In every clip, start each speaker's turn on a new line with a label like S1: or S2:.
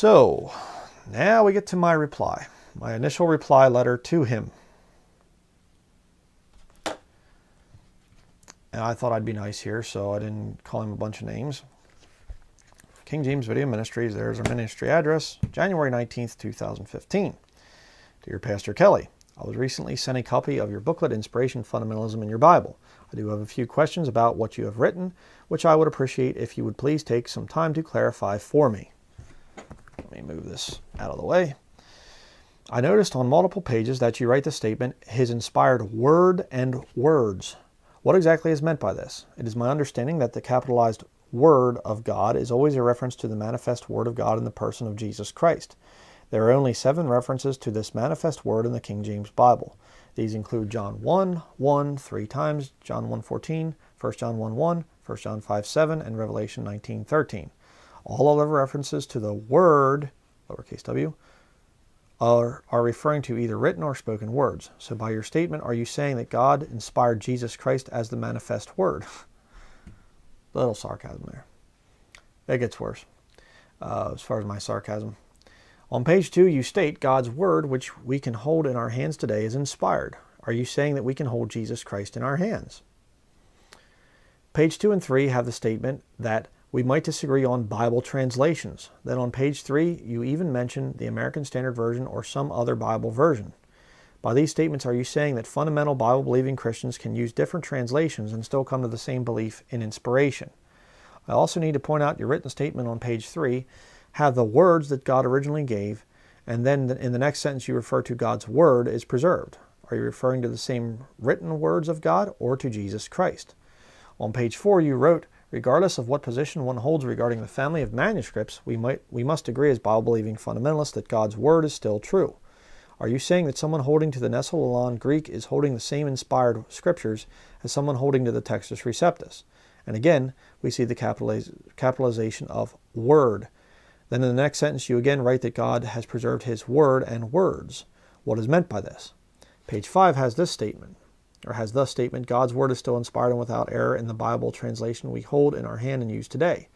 S1: So now we get to my reply, my initial reply letter to him. And I thought I'd be nice here, so I didn't call him a bunch of names. King James Video Ministries, there's our ministry address, January 19th, 2015. Dear Pastor Kelly, I was recently sent a copy of your booklet, Inspiration Fundamentalism in Your Bible. I do have a few questions about what you have written, which I would appreciate if you would please take some time to clarify for me. Let me move this out of the way. I noticed on multiple pages that you write the statement, His inspired word and words. What exactly is meant by this? It is my understanding that the capitalized Word of God is always a reference to the manifest Word of God in the person of Jesus Christ. There are only seven references to this manifest Word in the King James Bible. These include John 1, 1, three times, John 1, 14, 1 John 1, 1, 1 John 5, 7, and Revelation 19, 13. All other references to the Word, lowercase w, are, are referring to either written or spoken words. So by your statement, are you saying that God inspired Jesus Christ as the manifest Word? Little sarcasm there. It gets worse uh, as far as my sarcasm. On page two, you state God's word, which we can hold in our hands today, is inspired. Are you saying that we can hold Jesus Christ in our hands? Page two and three have the statement that we might disagree on Bible translations. Then on page three, you even mention the American Standard Version or some other Bible version. By these statements, are you saying that fundamental Bible believing Christians can use different translations and still come to the same belief in inspiration? I also need to point out your written statement on page 3 have the words that God originally gave, and then in the next sentence you refer to God's word is preserved. Are you referring to the same written words of God or to Jesus Christ? On page 4 you wrote, regardless of what position one holds regarding the family of manuscripts, we, might, we must agree as Bible believing fundamentalists that God's word is still true. Are you saying that someone holding to the Nestle Aland Greek is holding the same inspired scriptures as someone holding to the Textus Receptus? And again, we see the capitaliz capitalization of word. Then in the next sentence, you again write that God has preserved his word and words. What is meant by this? Page 5 has this statement, or has the statement God's word is still inspired and without error in the Bible translation we hold in our hand and use today.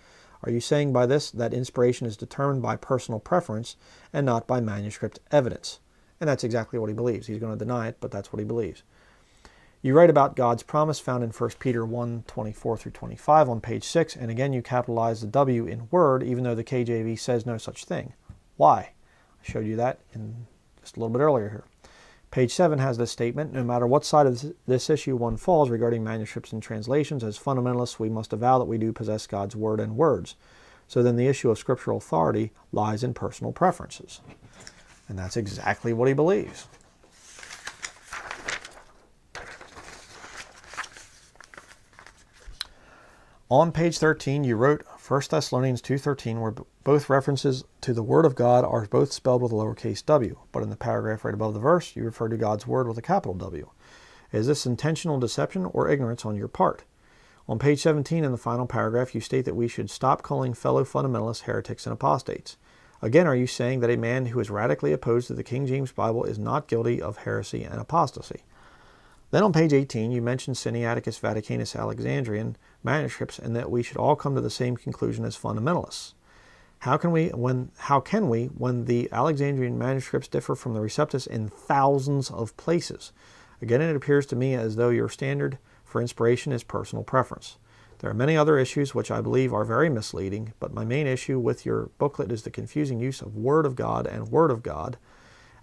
S1: Are you saying by this that inspiration is determined by personal preference and not by manuscript evidence? And that's exactly what he believes. He's going to deny it, but that's what he believes. You write about God's promise found in 1 Peter 1 24 through 25 on page 6, and again you capitalize the W in word, even though the KJV says no such thing. Why? I showed you that in just a little bit earlier here. Page 7 has this statement No matter what side of this issue one falls regarding manuscripts and translations, as fundamentalists, we must avow that we do possess God's word and words. So then the issue of scriptural authority lies in personal preferences. And that's exactly what he believes. On page 13, you wrote 1 Thessalonians 2.13, where both references to the Word of God are both spelled with a lowercase w, but in the paragraph right above the verse, you refer to God's Word with a capital W. Is this intentional deception or ignorance on your part? On page 17 in the final paragraph, you state that we should stop calling fellow fundamentalists heretics and apostates. Again, are you saying that a man who is radically opposed to the King James Bible is not guilty of heresy and apostasy? Then on page 18, you mention Sinaiticus Vaticanus Alexandrian manuscripts and that we should all come to the same conclusion as fundamentalists. How can we when how can we when the Alexandrian manuscripts differ from the Receptus in thousands of places? Again, it appears to me as though your standard for inspiration is personal preference. There are many other issues which I believe are very misleading, but my main issue with your booklet is the confusing use of Word of God and Word of God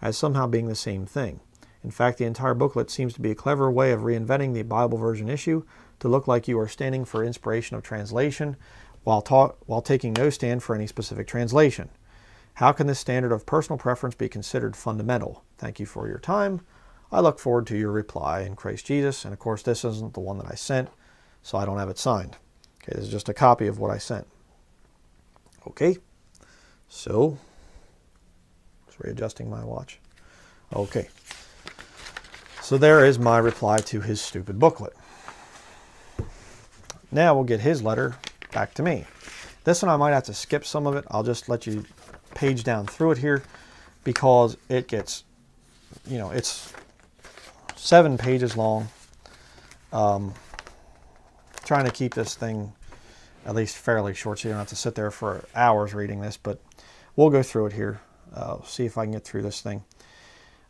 S1: as somehow being the same thing. In fact, the entire booklet seems to be a clever way of reinventing the Bible version issue to look like you are standing for inspiration of translation while, while taking no stand for any specific translation. How can this standard of personal preference be considered fundamental? Thank you for your time. I look forward to your reply in Christ Jesus. And of course, this isn't the one that I sent so I don't have it signed. Okay, this is just a copy of what I sent. Okay, so just readjusting my watch. Okay, so there is my reply to his stupid booklet. Now we'll get his letter back to me. This one I might have to skip some of it. I'll just let you page down through it here because it gets, you know, it's seven pages long. Um, trying to keep this thing at least fairly short so you don't have to sit there for hours reading this. But we'll go through it here. Uh, see if I can get through this thing.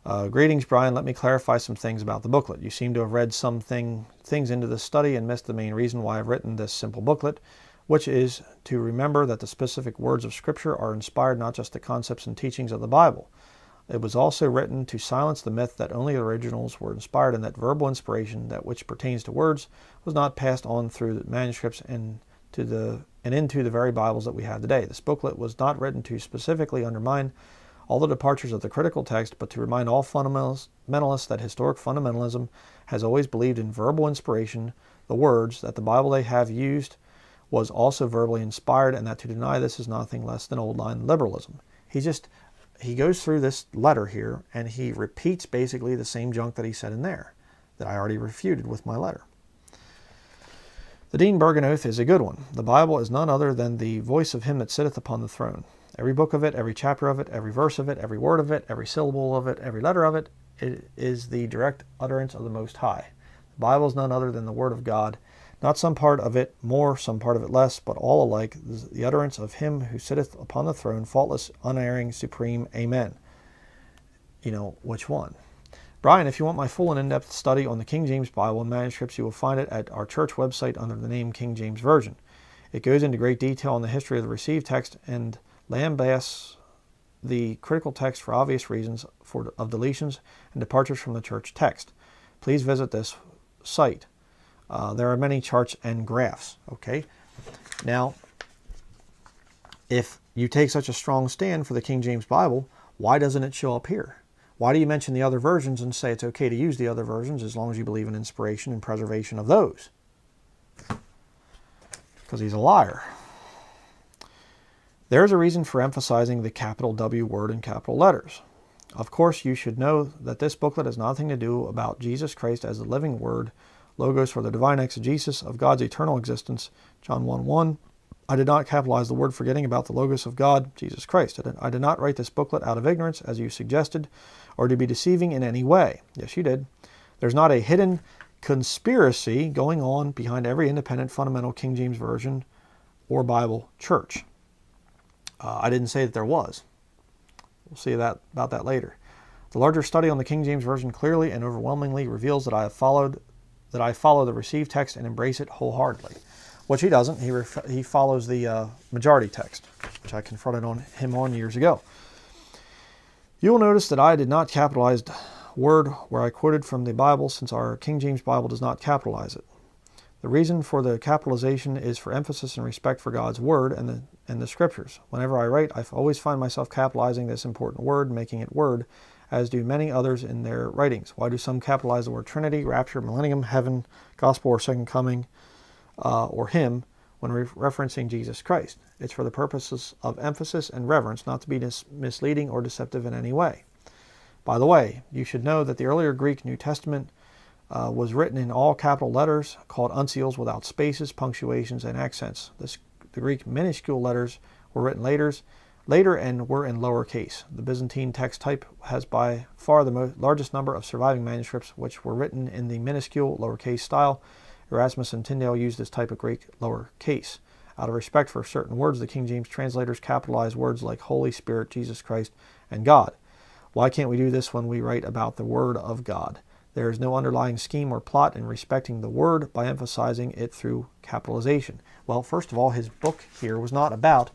S1: Uh, greetings, Bryan. Let me clarify some things about the booklet. You seem to have read some thing, things into this study and missed the main reason why I've written this simple booklet, which is to remember that the specific words of Scripture are inspired, not just the concepts and teachings of the Bible. It was also written to silence the myth that only the originals were inspired and that verbal inspiration, that which pertains to words, was not passed on through the manuscripts and to the and into the very Bibles that we have today. This booklet was not written to specifically undermine all the departures of the critical text, but to remind all fundamentalists that historic fundamentalism has always believed in verbal inspiration, the words that the Bible they have used was also verbally inspired, and that to deny this is nothing less than old line liberalism. He just he goes through this letter here and he repeats basically the same junk that he said in there that I already refuted with my letter. The Dean Burgon Oath is a good one. The Bible is none other than the voice of him that sitteth upon the throne. Every book of it, every chapter of it, every verse of it, every word of it, every syllable of it, every letter of it, it is the direct utterance of the Most High. The Bible is none other than the Word of God, not some part of it more, some part of it less, but all alike, the utterance of Him who sitteth upon the throne, faultless, unerring, supreme. Amen. You know, which one? Bryan, if you want my full and in-depth study on the King James Bible and manuscripts, you will find it at our church website under the name King James Version. It goes into great detail on the history of the received text and lambasts the critical text for obvious reasons for, of deletions and departures from the church text. Please visit this site. Uh, there are many charts and graphs. Okay, now if you take such a strong stand for the King James Bible, why doesn't it show up here? Why do you mention the other versions and say it's okay to use the other versions as long as you believe in inspiration and preservation of those? Because he's a liar. There is a reason for emphasizing the capital W word in capital letters. Of course, you should know that this booklet has nothing to do about Jesus Christ as the living word, logos for the divine exegesis of God's eternal existence, John 1 1. I did not capitalize the word forgetting about the logos of God, Jesus Christ. I did not write this booklet out of ignorance, as you suggested, or to be deceiving in any way. Yes, you did. There's not a hidden conspiracy going on behind every independent fundamental King James Version or Bible church. Uh, I didn't say that there was. We'll see that about that later. The larger study on the King James Version clearly and overwhelmingly reveals that I have followed that I follow the received text and embrace it wholeheartedly, which he doesn't. He he follows the uh, majority text, which I confronted on him on years ago. You will notice that I did not capitalize word where I quoted from the Bible since our King James Bible does not capitalize it. The reason for the capitalization is for emphasis and respect for God's word and the and the scriptures. Whenever I write, I always find myself capitalizing this important word, making it word, as do many others in their writings. Why do some capitalize the word Trinity, rapture, millennium, heaven, gospel or second coming, uh, or him when re referencing Jesus Christ? It's for the purposes of emphasis and reverence, not to be misleading or deceptive in any way. By the way, you should know that the earlier Greek New Testament uh, was written in all capital letters, called uncials without spaces, punctuations, and accents. This, the Greek minuscule letters were written later, later and were in lower case. The Byzantine text type has by far the largest number of surviving manuscripts which were written in the minuscule lowercase style. Erasmus and Tyndale used this type of Greek lowercase. Out of respect for certain words, the King James translators capitalize words like Holy Spirit, Jesus Christ, and God. Why can't we do this when we write about the Word of God? There is no underlying scheme or plot in respecting the word by emphasizing it through capitalization. Well, first of all, his book here was not about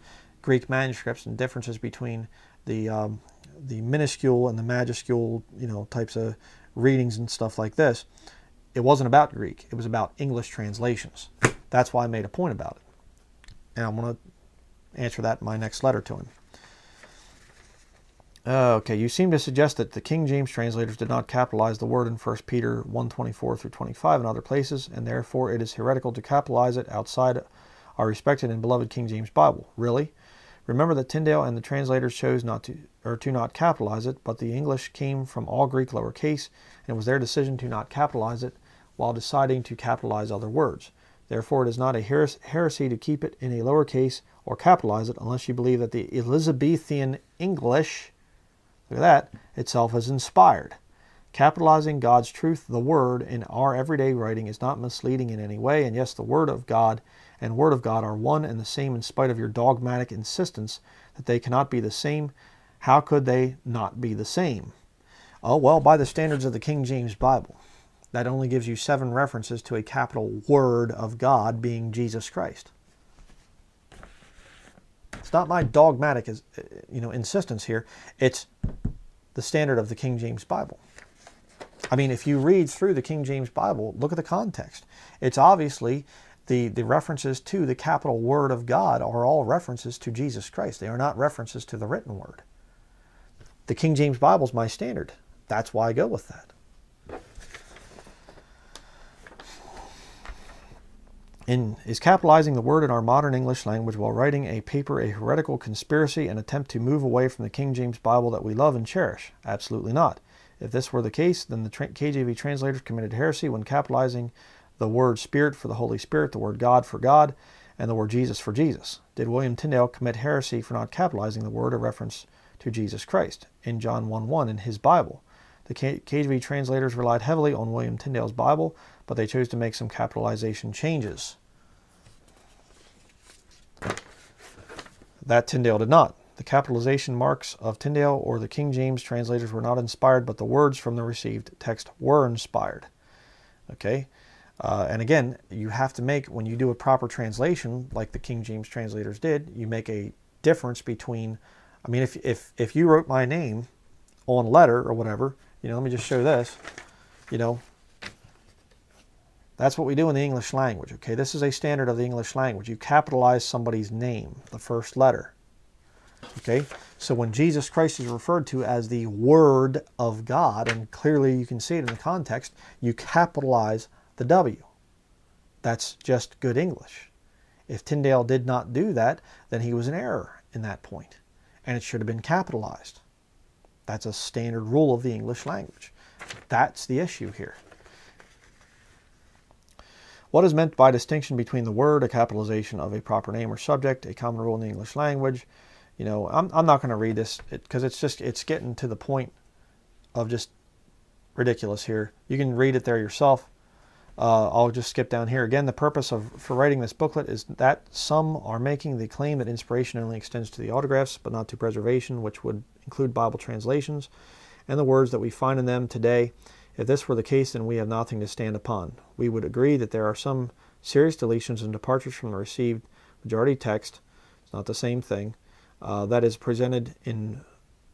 S1: Greek manuscripts and differences between the um, the minuscule and the majuscule, you know, types of readings and stuff like this. It wasn't about Greek. It was about English translations. That's why I made a point about it. And I'm going to answer that in my next letter to him. Uh, okay, you seem to suggest that the King James translators did not capitalize the word in 1 Peter 1.24 through 25 and other places, and therefore it is heretical to capitalize it outside our respected and beloved King James Bible. Really? Remember that Tyndale and the translators chose not to or to not capitalize it, but the English came from all Greek lowercase, and it was their decision to not capitalize it while deciding to capitalize other words. Therefore, it is not a heresy to keep it in a lowercase or capitalize it unless you believe that the Elizabethan English Look at that. Itself is inspired. Capitalizing God's truth, the Word, in our everyday writing is not misleading in any way, and yes, the Word of God and Word of God are one and the same in spite of your dogmatic insistence that they cannot be the same. How could they not be the same? Oh, well, by the standards of the King James Bible. That only gives you seven references to a capital Word of God being Jesus Christ. It's not my dogmatic uh, you know, insistence here. It's the standard of the King James Bible. I mean, if you read through the King James Bible, look at the context. It's obviously the, the references to the capital Word of God are all references to Jesus Christ. They are not references to the written Word. The King James Bible is my standard. That's why I go with that. In, is capitalizing the word in our modern English language while writing a paper a heretical conspiracy and attempt to move away from the King James Bible that we love and cherish? Absolutely not. If this were the case, then the KJV translators committed heresy when capitalizing the word Spirit for the Holy Spirit, the word God for God, and the word Jesus for Jesus. Did William Tyndale commit heresy for not capitalizing the word a reference to Jesus Christ in John 1 1 in his Bible? The KJV translators relied heavily on William Tyndale's Bible, but they chose to make some capitalization changes. That Tyndale did not. The capitalization marks of Tyndale or the King James translators were not inspired, but the words from the received text were inspired. Okay? Uh, and again, you have to make, when you do a proper translation, like the King James translators did, you make a difference between, I mean, if, if, if you wrote my name on a letter or whatever, you know, let me just show this, you know, that's what we do in the English language, okay? This is a standard of the English language. You capitalize somebody's name, the first letter. Okay, so when Jesus Christ is referred to as the Word of God, and clearly you can see it in the context, you capitalize the W. That's just good English. If Tyndale did not do that, then he was in error in that point, and it should have been capitalized. That's a standard rule of the English language. That's the issue here. What is meant by distinction between the word, a capitalization of a proper name or subject, a common rule in the English language, you know, I'm, I'm not going to read this because it, it's just, it's getting to the point of just ridiculous here. You can read it there yourself. Uh, I'll just skip down here. Again, the purpose of for writing this booklet is that some are making the claim that inspiration only extends to the autographs, but not to preservation, which would include Bible translations and the words that we find in them today. If this were the case, then we have nothing to stand upon. We would agree that there are some serious deletions and departures from the received majority text. It's not the same thing uh, that is presented in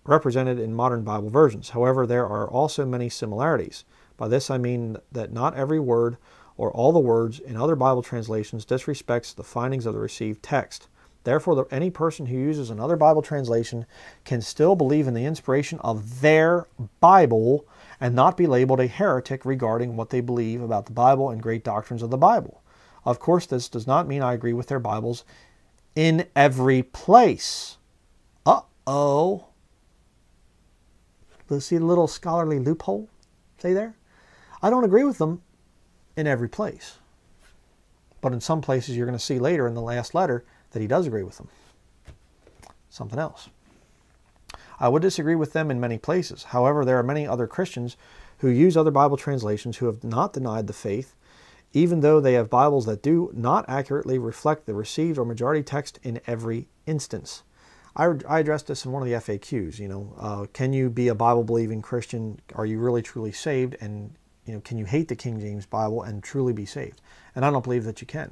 S1: represented in modern Bible versions. However, there are also many similarities. By this I mean that not every word or all the words in other Bible translations disrespects the findings of the received text. Therefore, any person who uses another Bible translation can still believe in the inspiration of their Bible and not be labeled a heretic regarding what they believe about the Bible and great doctrines of the Bible. Of course, this does not mean I agree with their Bibles in every place. Uh oh. See the little scholarly loophole? Say there? I don't agree with them in every place. But in some places, you're going to see later in the last letter that he does agree with them. Something else. I would disagree with them in many places. However, there are many other Christians who use other Bible translations who have not denied the faith even though they have Bibles that do not accurately reflect the received or majority text in every instance. I, I addressed this in one of the FAQs. You know, uh, can you be a Bible believing Christian? Are you really truly saved? And you know, can you hate the King James Bible and truly be saved? And I don't believe that you can.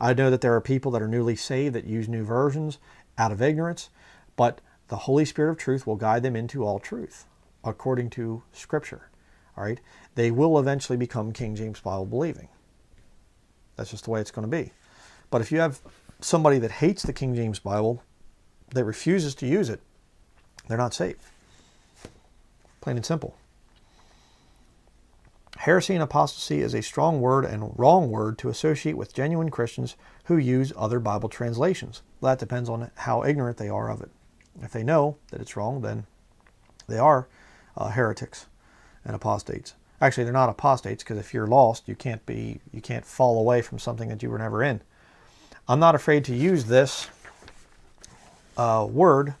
S1: I know that there are people that are newly saved that use new versions out of ignorance, but the Holy Spirit of truth will guide them into all truth according to Scripture. All right, they will eventually become King James Bible believing. That's just the way it's going to be. But if you have somebody that hates the King James Bible, that refuses to use it, they're not saved. Plain and simple. Heresy and apostasy is a strong word and wrong word to associate with genuine Christians who use other Bible translations. That depends on how ignorant they are of it. If they know that it's wrong, then they are uh, heretics and apostates. Actually, they're not apostates because if you're lost, you can't be you can't fall away from something that you were never in. I'm not afraid to use this uh, word,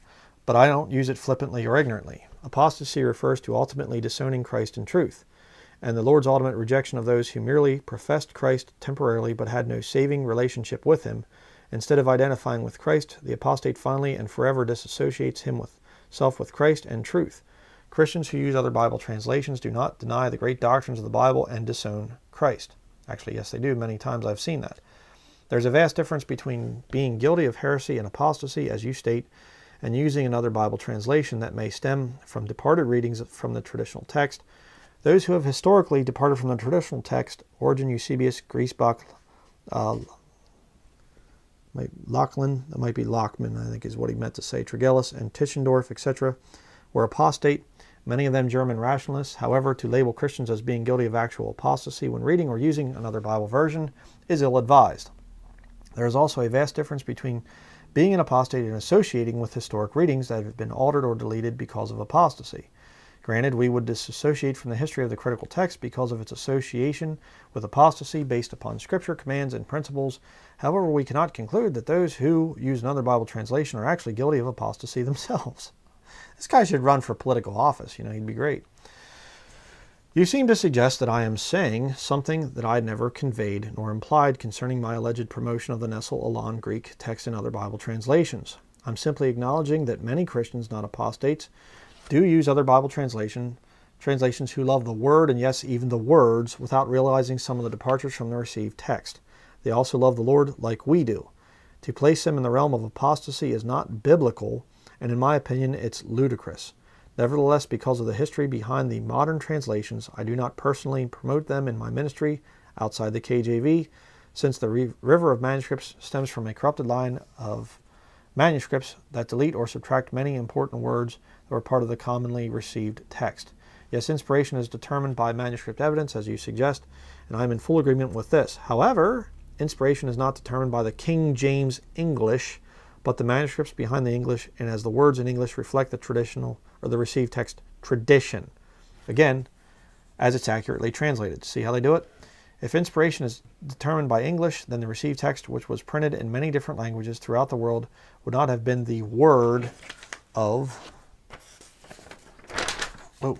S1: but I don't use it flippantly or ignorantly. Apostasy refers to ultimately disowning Christ in truth, and the Lord's ultimate rejection of those who merely professed Christ temporarily but had no saving relationship with him. Instead of identifying with Christ, the apostate finally and forever disassociates himself with Christ and truth. Christians who use other Bible translations do not deny the great doctrines of the Bible and disown Christ. Actually, yes, they do. Many times I've seen that. There's a vast difference between being guilty of heresy and apostasy, as you state, and using another Bible translation that may stem from departed readings from the traditional text. Those who have historically departed from the traditional text, Origen, Eusebius, Griesbach, uh, Lachlan, that might be Lachmann, I think is what he meant to say, Tregelles and Tischendorf, etc., were apostate, many of them German rationalists. However, to label Christians as being guilty of actual apostasy when reading or using another Bible version is ill advised. There is also a vast difference between being an apostate and associating with historic readings that have been altered or deleted because of apostasy. Granted, we would disassociate from the history of the critical text because of its association with apostasy based upon scripture commands and principles. However, we cannot conclude that those who use another Bible translation are actually guilty of apostasy themselves. This guy should run for political office. You know, he'd be great. You seem to suggest that I am saying something that I never conveyed nor implied concerning my alleged promotion of the Nestle Aland Greek text and other Bible translations. I'm simply acknowledging that many Christians, not apostates, do use other Bible translation translations who love the word and yes, even the words without realizing some of the departures from the received text. They also love the Lord like we do. To place them in the realm of apostasy is not biblical, and in my opinion, it's ludicrous. Nevertheless, because of the history behind the modern translations, I do not personally promote them in my ministry outside the KJV, since the river of manuscripts stems from a corrupted line of manuscripts that delete or subtract many important words were part of the commonly received text. Yes, inspiration is determined by manuscript evidence, as you suggest, and I am in full agreement with this. However, inspiration is not determined by the King James English, but the manuscripts behind the English, and as the words in English reflect the traditional or the received text tradition. Again, as it's accurately translated. See how they do it? If inspiration is determined by English, then the received text, which was printed in many different languages throughout the world, would not have been the word of oh,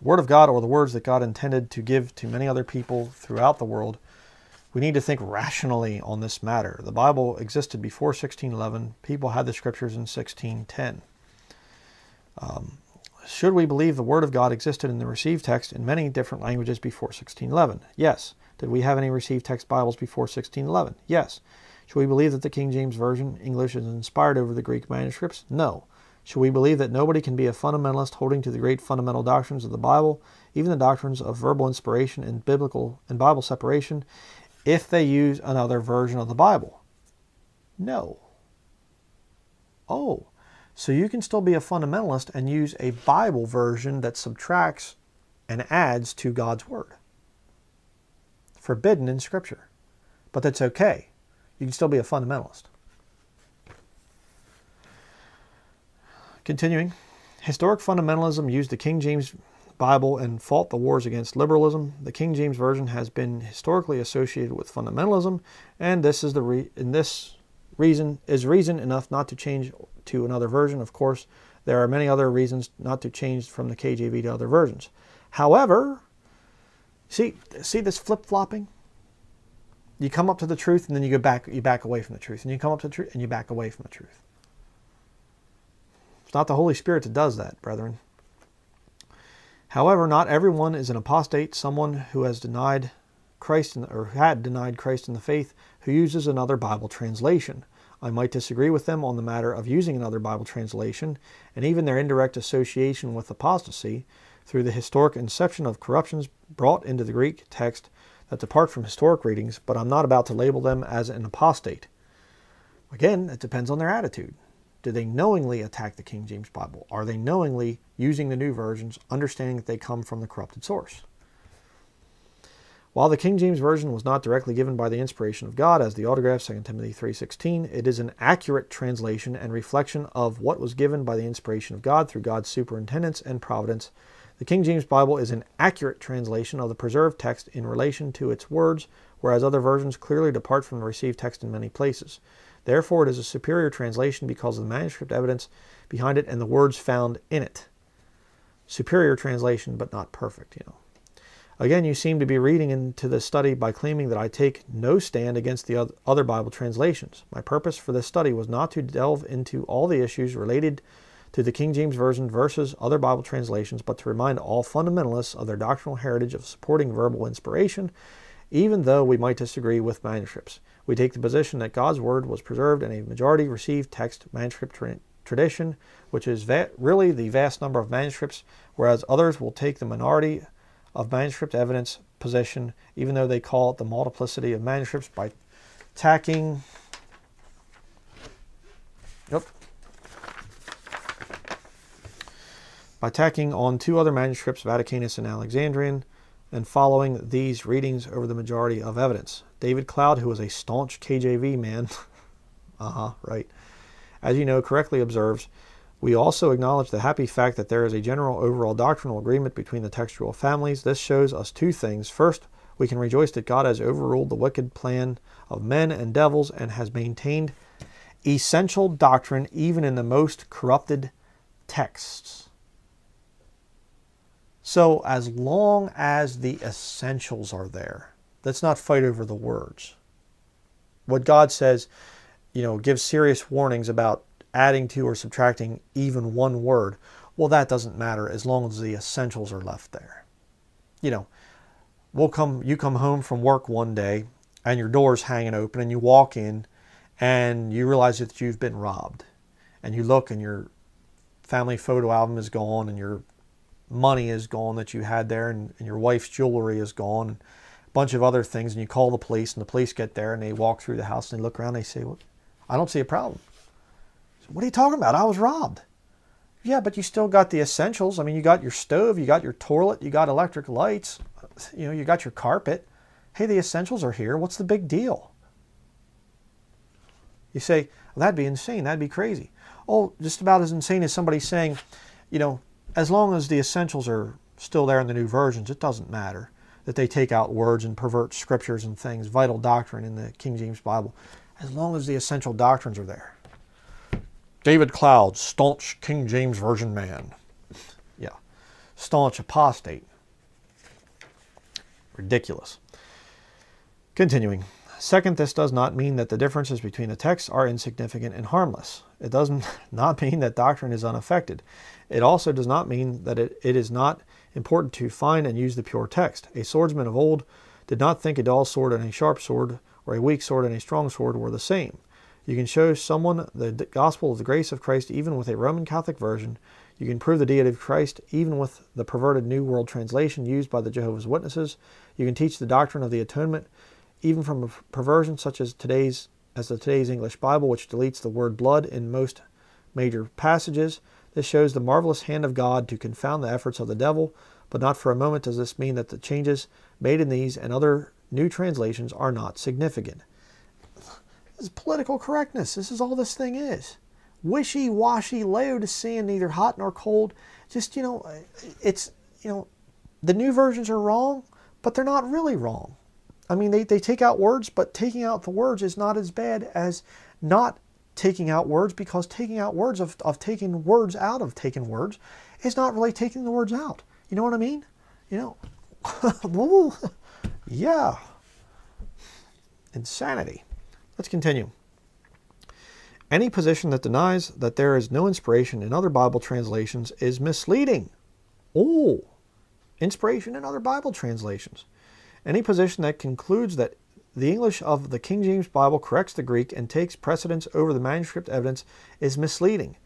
S1: word of God or the words that God intended to give to many other people throughout the world. We need to think rationally on this matter. The Bible existed before 1611. People had the scriptures in 1610. Um, should we believe the Word of God existed in the received text in many different languages before 1611? Yes. Did we have any received text Bibles before 1611? Yes. Should we believe that the King James Version English is inspired over the Greek manuscripts? No. Should we believe that nobody can be a fundamentalist holding to the great fundamental doctrines of the Bible, even the doctrines of verbal inspiration and biblical and Bible separation, if they use another version of the Bible? No. Oh, so you can still be a fundamentalist and use a Bible version that subtracts and adds to God's Word. Forbidden in Scripture. But that's okay. You can still be a fundamentalist. Continuing, historic fundamentalism used the King James Bible and fought the wars against liberalism. The King James Version has been historically associated with fundamentalism, and this is the re- in this reason is reason enough not to change to another version. Of course, there are many other reasons not to change from the KJV to other versions. However, see see this flip flopping. You come up to the truth and then you go back you back away from the truth, and you come up to the truth and you back away from the truth. Not the Holy Spirit that does that, brethren. However, not everyone is an apostate, someone who has denied Christ in, or had denied Christ in the faith who uses another Bible translation. I might disagree with them on the matter of using another Bible translation and even their indirect association with apostasy through the historic inception of corruptions brought into the Greek text that depart from historic readings, but I'm not about to label them as an apostate. Again, it depends on their attitude. Do they knowingly attack the King James Bible? Are they knowingly using the new versions, understanding that they come from the corrupted source? While the King James Version was not directly given by the inspiration of God as the autograph 2 Timothy 3:16, it is an accurate translation and reflection of what was given by the inspiration of God through God's superintendence and providence. The King James Bible is an accurate translation of the preserved text in relation to its words, whereas other versions clearly depart from the received text in many places. Therefore, it is a superior translation because of the manuscript evidence behind it and the words found in it. Superior translation, but not perfect, you know. Again, you seem to be reading into this study by claiming that I take no stand against the other Bible translations. My purpose for this study was not to delve into all the issues related to the King James Version versus other Bible translations, but to remind all fundamentalists of their doctrinal heritage of supporting verbal inspiration, even though we might disagree with manuscripts. We take the position that God's Word was preserved in a majority received text manuscript tra- tradition, which is va- really the vast number of manuscripts, whereas others will take the minority of manuscript evidence position, even though they call it the multiplicity of manuscripts by tacking. Yep. By tacking on two other manuscripts, Vaticanus and Alexandrian, and following these readings over the majority of evidence. David Cloud, who was a staunch KJV man, uh huh, right, as you know, correctly observes we also acknowledge the happy fact that there is a general overall doctrinal agreement between the textual families. This shows us two things. First, we can rejoice that God has overruled the wicked plan of men and devils and has maintained essential doctrine even in the most corrupted texts. So, as long as the essentials are there, let's not fight over the words. What God says, you know, gives serious warnings about adding to or subtracting even one word, well, that doesn't matter as long as the essentials are left there. You know, we'll come, you come home from work one day and your door's hanging open and you walk in and you realize that you've been robbed. And you look and your family photo album is gone and your money is gone that you had there and, and your wife's jewelry is gone and bunch of other things. And you call the police and the police get there and they walk through the house and they look around and they say, well, I don't see a problem. What are you talking about? I was robbed. Yeah, but you still got the essentials. I mean, you got your stove, you got your toilet, you got electric lights, you know, you got your carpet. Hey, the essentials are here. What's the big deal? You say, well, that'd be insane. That'd be crazy. Oh, just about as insane as somebody saying, you know, as long as the essentials are still there in the new versions, it doesn't matter that they take out words and pervert scriptures and things, vital doctrine in the King James Bible, as long as the essential doctrines are there. David Cloud, staunch King James Version man. Yeah. Staunch apostate. Ridiculous. Continuing. Second, this does not mean that the differences between the texts are insignificant and harmless. It does not mean that doctrine is unaffected. It also does not mean that it, it is not important to find and use the pure text. A swordsman of old did not think a dull sword and a sharp sword, or a weak sword and a strong sword were the same. You can show someone the gospel of the grace of Christ even with a Roman Catholic version. You can prove the deity of Christ even with the perverted New World Translation used by the Jehovah's Witnesses. You can teach the doctrine of the atonement even from a perversion such as today's as the today's English Bible, which deletes the word blood in most major passages. This shows the marvelous hand of God to confound the efforts of the devil, but not for a moment does this mean that the changes made in these and other new translations are not significant. This is political correctness. This is all this thing is. Wishy washy, Laodicean, neither hot nor cold. Just, you know, it's, you know, the new versions are wrong, but they're not really wrong. I mean, they, they take out words, but taking out the words is not as bad as not taking out words because taking out words of, of taking words out of taking words is not really taking the words out. You know what I mean? You know, yeah. Insanity. Let's continue. Any position that denies that there is no inspiration in other Bible translations is misleading. Oh, inspiration in other Bible translations. Any position that concludes that the English of the King James Bible corrects the Greek and takes precedence over the manuscript evidence is misleading.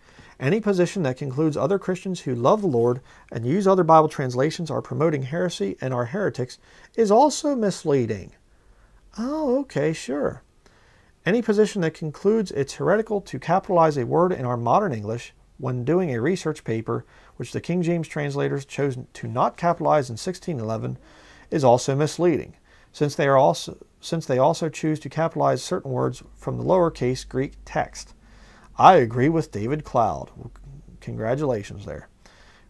S1: Any position that concludes other Christians who love the Lord and use other Bible translations are promoting heresy and are heretics is also misleading. Oh, okay, sure. Any position that concludes it's heretical to capitalize a word in our modern English when doing a research paper, which the King James translators chose to not capitalize in 1611, is also misleading, since they, are also, since they also choose to capitalize certain words from the lowercase Greek text. I agree with David Cloud. Congratulations there.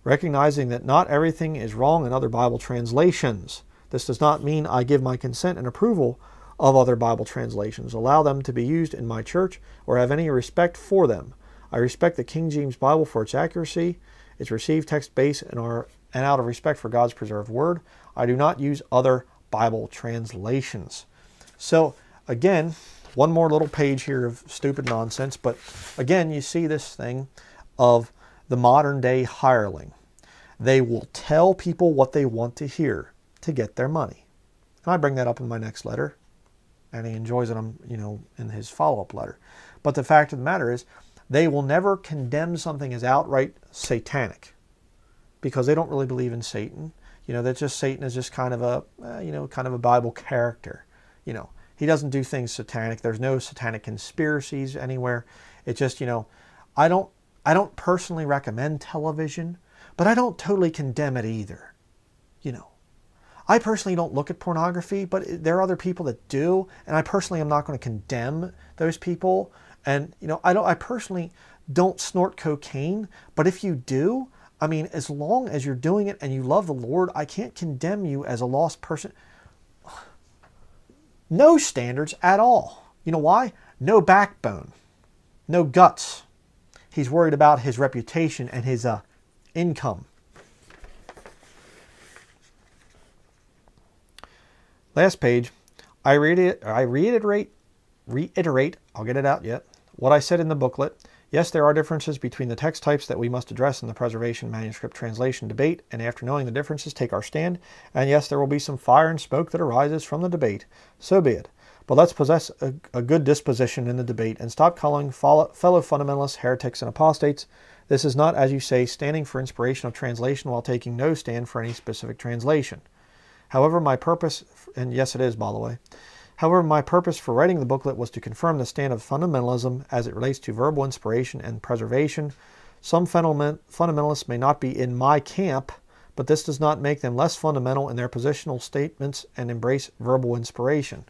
S1: Recognizing that not everything is wrong in other Bible translations. This does not mean I give my consent and approval of other Bible translations, allow them to be used in my church, or have any respect for them. I respect the King James Bible for its accuracy, its received text base, and, and out of respect for God's preserved word, I do not use other Bible translations. So, again, one more little page here of stupid nonsense, but again, you see this thing of the modern day hireling. They will tell people what they want to hear to get their money. And I bring that up in my next letter, and he enjoys it, um, you know, in his follow-up letter. But the fact of the matter is, they will never condemn something as outright satanic because they don't really believe in Satan. You know, that just Satan is just kind of a, uh, you know, kind of a Bible character. You know, he doesn't do things satanic. There's no satanic conspiracies anywhere. It's just, you know, I don't, I don't personally recommend television, but I don't totally condemn it either. You know, I personally don't look at pornography, but there are other people that do, and I personally am not going to condemn those people. And you know, I don't, I personally don't snort cocaine, but if you do, I mean, as long as you're doing it and you love the Lord, I can't condemn you as a lost person. No standards at all. You know why? No backbone, no guts. He's worried about his reputation and his uh, income. Last page. I reiterate, I reiterate, reiterate, I'll get it out yet, what I said in the booklet Yes, there are differences between the text types that we must address in the preservation manuscript translation debate, and after knowing the differences, take our stand. And yes, there will be some fire and smoke that arises from the debate. So be it. But let's possess a, a good disposition in the debate and stop calling fellow fundamentalists heretics and apostates. This is not, as you say, standing for inspiration of translation while taking no stand for any specific translation. However, my purpose, and yes, it is, by the way, However, my purpose for writing the booklet was to confirm the stand of fundamentalism as it relates to verbal inspiration and preservation. Some fundamentalists may not be in my camp, but this does not make them less fundamental in their positional statements and embrace verbal inspiration.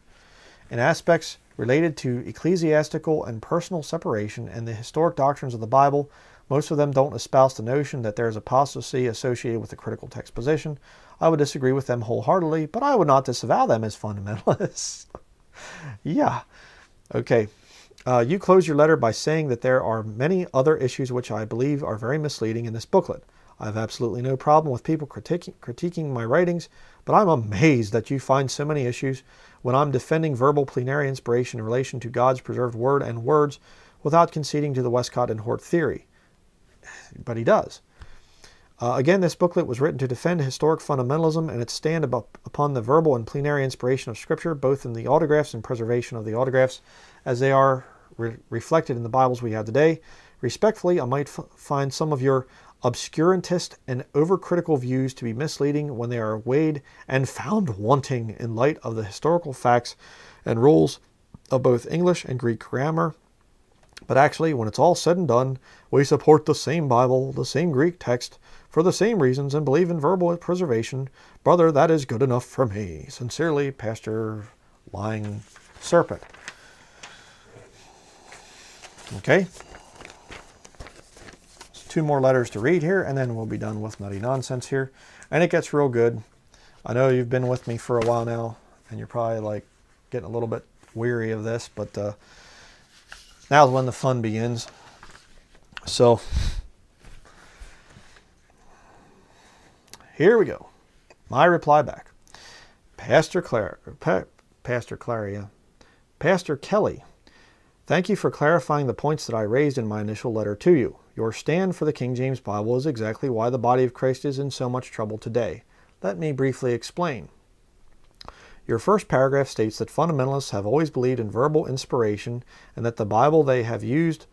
S1: In aspects related to ecclesiastical and personal separation and the historic doctrines of the Bible, most of them don't espouse the notion that there is apostasy associated with the critical text position. I would disagree with them wholeheartedly, but I would not disavow them as fundamentalists. yeah. Okay. Uh, you close your letter by saying that there are many other issues which I believe are very misleading in this booklet. I have absolutely no problem with people critiquing, critiquing my writings, but I'm amazed that you find so many issues when I'm defending verbal plenary inspiration in relation to God's preserved word and words without conceding to the Westcott and Hort theory. But he does. Uh, again, this booklet was written to defend historic fundamentalism and its stand upon the verbal and plenary inspiration of Scripture, both in the autographs and preservation of the autographs as they are re reflected in the Bibles we have today. Respectfully, I might find some of your obscurantist and overcritical views to be misleading when they are weighed and found wanting in light of the historical facts and rules of both English and Greek grammar. But actually, when it's all said and done, we support the same Bible, the same Greek text, for the same reasons and believe in verbal preservation. Brother, that is good enough for me. Sincerely, Pastor Lying Serpent. Okay. Two more letters to read here, and then we'll be done with nutty nonsense here. And it gets real good. I know you've been with me for a while now, and you're probably like getting a little bit weary of this, but uh, now's when the fun begins. So, Here we go. My reply back. Pastor Claire, pa, Pastor Claria, Pastor Kelly, thank you for clarifying the points that I raised in my initial letter to you. Your stand for the King James Bible is exactly why the body of Christ is in so much trouble today. Let me briefly explain. Your first paragraph states that fundamentalists have always believed in verbal inspiration and that the Bible they have used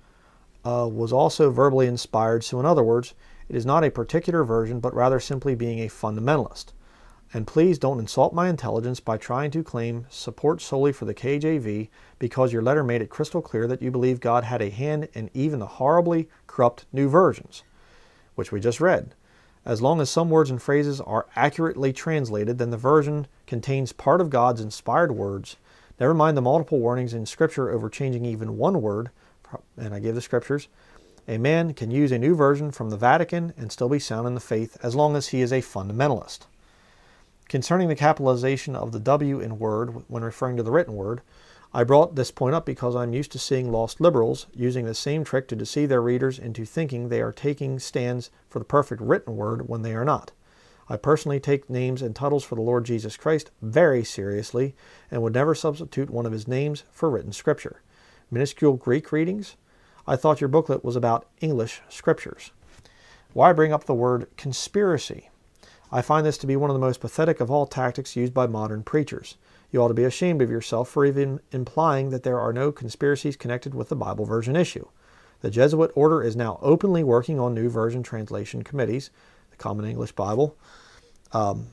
S1: uh, was also verbally inspired. So, in other words, it is not a particular version, but rather simply being a fundamentalist. And please don't insult my intelligence by trying to claim support solely for the KJV because your letter made it crystal clear that you believe God had a hand in even the horribly corrupt new versions, which we just read. As long as some words and phrases are accurately translated, then the version contains part of God's inspired words. Never mind the multiple warnings in Scripture over changing even one word, and I give the Scriptures, a man can use a new version from the Vatican and still be sound in the faith as long as he is a fundamentalist. Concerning the capitalization of the W in Word when referring to the written word, I brought this point up because I'm used to seeing lost liberals using the same trick to deceive their readers into thinking they are taking stands for the perfect written word when they are not. I personally take names and titles for the Lord Jesus Christ very seriously and would never substitute one of his names for written scripture. Minuscule Greek readings? I thought your booklet was about English scriptures. Why bring up the word conspiracy? I find this to be one of the most pathetic of all tactics used by modern preachers. You ought to be ashamed of yourself for even implying that there are no conspiracies connected with the Bible version issue. The Jesuit order is now openly working on new version translation committees, the Common English Bible, um,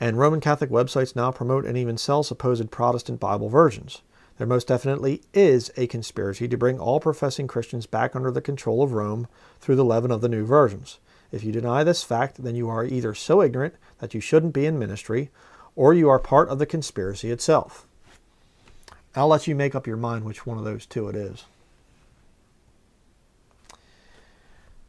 S1: and Roman Catholic websites now promote and even sell supposed Protestant Bible versions. There most definitely is a conspiracy to bring all professing Christians back under the control of Rome through the leaven of the new versions. If you deny this fact, then you are either so ignorant that you shouldn't be in ministry, or you are part of the conspiracy itself. I'll let you make up your mind which one of those two it is.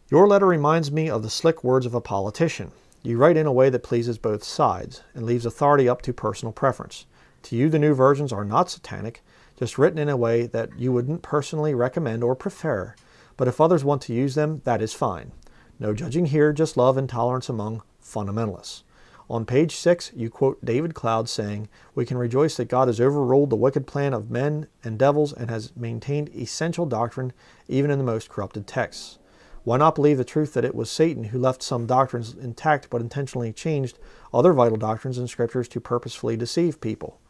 S1: Your letter reminds me of the slick words of a politician. You write in a way that pleases both sides and leaves authority up to personal preference. To you, the new versions are not satanic, just written in a way that you wouldn't personally recommend or prefer. But if others want to use them, that is fine. No judging here, just love and tolerance among fundamentalists. On page 6, you quote David Cloud saying, We can rejoice that God has overruled the wicked plan of men and devils and has maintained essential doctrine even in the most corrupted texts. Why not believe the truth that it was Satan who left some doctrines intact but intentionally changed other vital doctrines in scriptures to purposefully deceive people?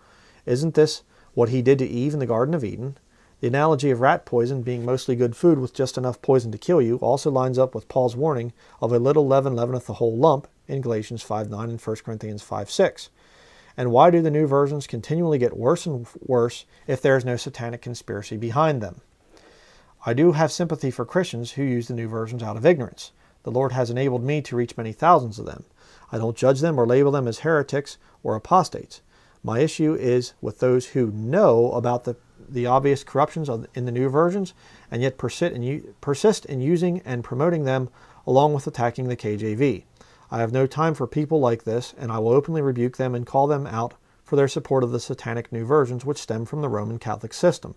S1: Isn't this what he did to Eve in the Garden of Eden? The analogy of rat poison being mostly good food with just enough poison to kill you also lines up with Paul's warning of a little leaven leaveneth the whole lump in Galatians 5 9 and 1 Corinthians 5 6. And why do the new versions continually get worse and worse if there is no satanic conspiracy behind them? I do have sympathy for Christians who use the new versions out of ignorance. The Lord has enabled me to reach many thousands of them. I don't judge them or label them as heretics or apostates. My issue is with those who know about the the obvious corruptions in the new versions and yet persist in, persist in using and promoting them along with attacking the KJV. I have no time for people like this, and I will openly rebuke them and call them out for their support of the satanic new versions which stem from the Roman Catholic system.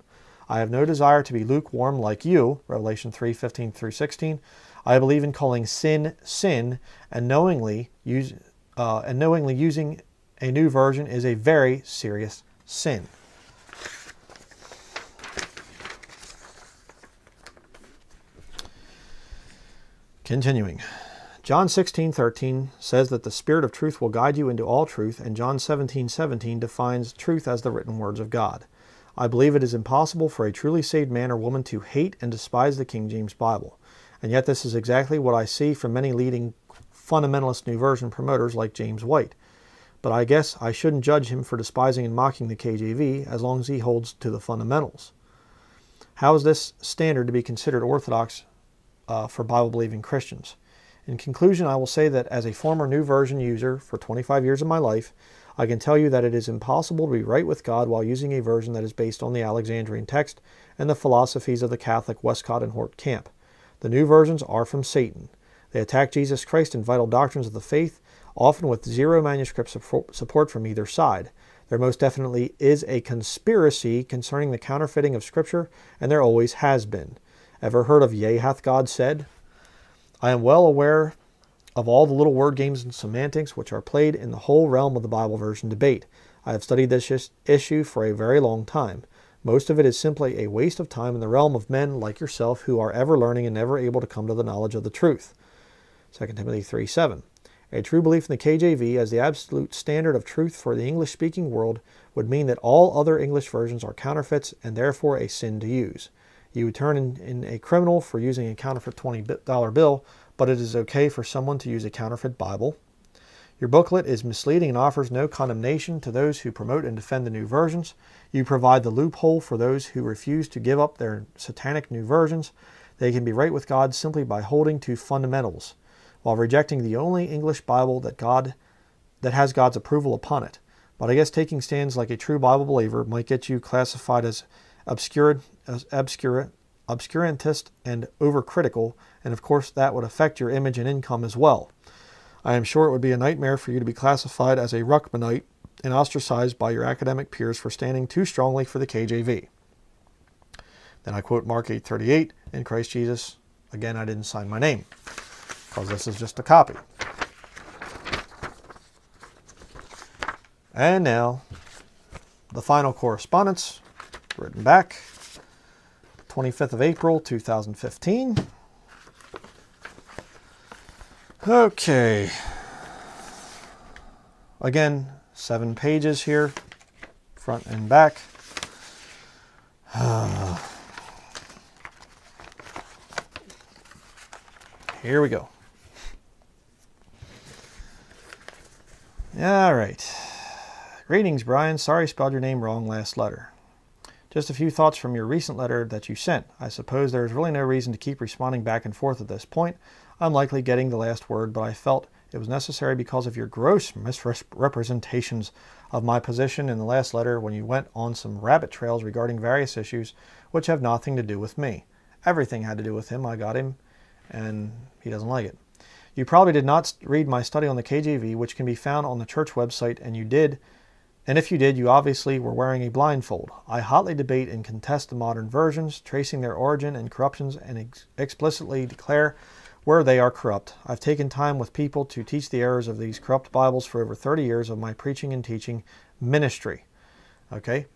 S1: I have no desire to be lukewarm like you, Revelation 3 15 through 16. I believe in calling sin sin and knowingly use uh, and knowingly using a new version is a very serious sin. Continuing. John 16:13 says that the spirit of truth will guide you into all truth and John 17:17 defines truth as the written words of God. I believe it is impossible for a truly saved man or woman to hate and despise the King James Bible. And yet this is exactly what I see from many leading fundamentalist new version promoters like James White. But I guess I shouldn't judge him for despising and mocking the KJV as long as he holds to the fundamentals. How is this standard to be considered orthodox uh, for Bible believing Christians. In conclusion, I will say that as a former New Version user for 25 years of my life, I can tell you that it is impossible to be right with God while using a version that is based on the Alexandrian text and the philosophies of the Catholic Westcott and Hort camp. The new versions are from Satan. They attack Jesus Christ and vital doctrines of the faith, often with zero manuscript support from either side. There most definitely is a conspiracy concerning the counterfeiting of Scripture, and there always has been. Ever heard of Yea hath God said? I am well aware of all the little word games and semantics which are played in the whole realm of the Bible version debate. I have studied this issue for a very long time. Most of it is simply a waste of time in the realm of men like yourself who are ever learning and never able to come to the knowledge of the truth. 2 Timothy 3 7. A true belief in the KJV as the absolute standard of truth for the English speaking world would mean that all other English versions are counterfeits and therefore a sin to use. You would turn in, in a criminal for using a counterfeit $20 bill, but it is okay for someone to use a counterfeit Bible. Your booklet is misleading and offers no condemnation to those who promote and defend the new versions. You provide the loophole for those who refuse to give up their satanic new versions. They can be right with God simply by holding to fundamentals, while rejecting the only English Bible that God that has God's approval upon it. But I guess taking stands like a true Bible believer might get you classified as obscure, obscure, obscurantist and overcritical, and of course that would affect your image and income as well. I am sure it would be a nightmare for you to be classified as a Ruckmanite and ostracized by your academic peers for standing too strongly for the KJV. Then I quote Mark 8:38, in Christ Jesus. Again, I didn't sign my name because this is just a copy. And now, the final correspondence written back 25th of April 2015. Okay. Again, seven pages here, front and back. Here we go. All right. Greetings, Bryan. Sorry spelled your name wrong last letter. Just a few thoughts from your recent letter that you sent. I suppose there is really no reason to keep responding back and forth at this point. I'm likely getting the last word, but I felt it was necessary because of your gross misrepresentations of my position in the last letter when you went on some rabbit trails regarding various issues which have nothing to do with me. Everything had to do with him. I got him, and he doesn't like it. You probably did not read my study on the KJV, which can be found on the church website, and you did and if you did, you obviously were wearing a blindfold. I hotly debate and contest the modern versions, tracing their origin and corruptions, and ex explicitly declare where they are corrupt. I've taken time with people to teach the errors of these corrupt Bibles for over 30 years of my preaching and teaching ministry. Okay?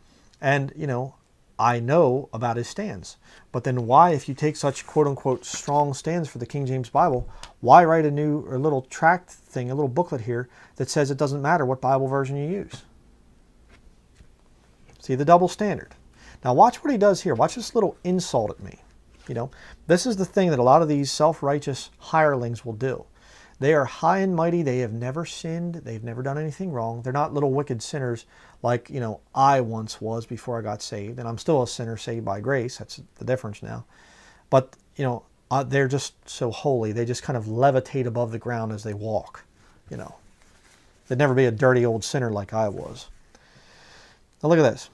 S1: And, you know, I know about his stands. But then why, if you take such quote unquote strong stands for the King James Bible, why write a new or little tract thing, a little booklet here that says it doesn't matter what Bible version you use? See the double standard. Now watch what he does here. Watch this little insult at me. You know, this is the thing that a lot of these self-righteous hirelings will do. They are high and mighty. They have never sinned. They've never done anything wrong. They're not little wicked sinners like, you know, I once was before I got saved. And I'm still a sinner saved by grace. That's the difference now. But, you know, uh, they're just so holy. They just kind of levitate above the ground as they walk, you know. They'd never be a dirty old sinner like I was. Now look at this.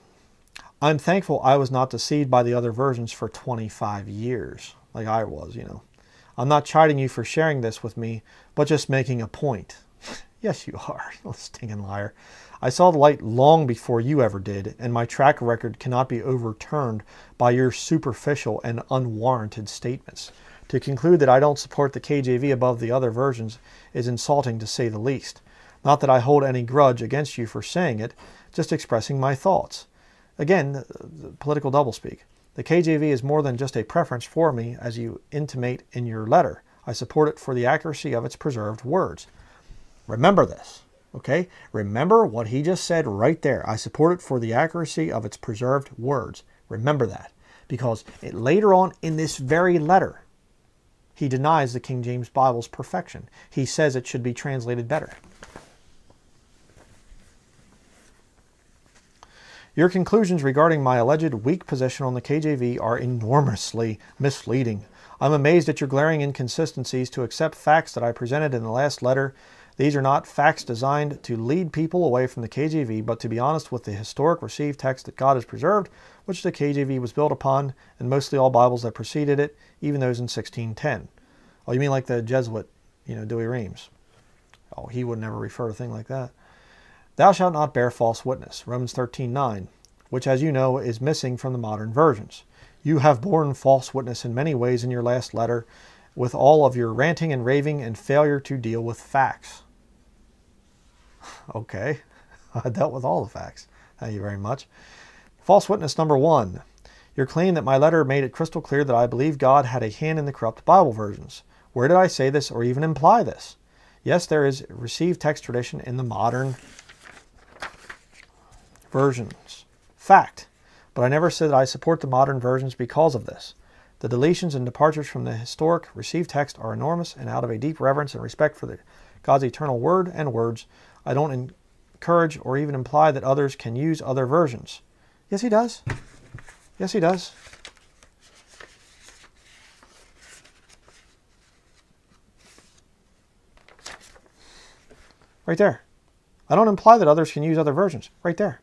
S1: I'm thankful I was not deceived by the other versions for 25 years, like I was, you know. I'm not chiding you for sharing this with me, but just making a point. yes, you are, you stinging liar. I saw the light long before you ever did, and my track record cannot be overturned by your superficial and unwarranted statements. To conclude that I don't support the KJV above the other versions is insulting to say the least. Not that I hold any grudge against you for saying it, just expressing my thoughts. Again, political doublespeak. The KJV is more than just a preference for me, as you intimate in your letter. I support it for the accuracy of its preserved words. Remember this, okay? Remember what he just said right there. I support it for the accuracy of its preserved words. Remember that, because it, later on in this very letter, he denies the King James Bible's perfection. He says it should be translated better. Your conclusions regarding my alleged weak position on the KJV are enormously misleading. I'm amazed at your glaring inconsistencies to accept facts that I presented in the last letter. These are not facts designed to lead people away from the KJV, but to be honest with the historic received text that God has preserved, which the KJV was built upon, and mostly all Bibles that preceded it, even those in 1610. Oh, you mean like the Jesuit, you know, Douay-Rheims? Oh, he would never refer to a thing like that. Thou shalt not bear false witness, Romans 13, 9, which as you know is missing from the modern versions. You have borne false witness in many ways in your last letter with all of your ranting and raving and failure to deal with facts. okay, I dealt with all the facts. Thank you very much. False witness number one. Your claim that my letter made it crystal clear that I believe God had a hand in the corrupt Bible versions. Where did I say this or even imply this? Yes, there is received text tradition in the modern versions. Fact. But I never said that I support the modern versions because of this. The deletions and departures from the historic received text are enormous, and out of a deep reverence and respect for the, God's eternal word and words, I don't encourage or even imply that others can use other versions. Yes, he does. Yes, he does. Right there. I don't imply that others can use other versions. Right there.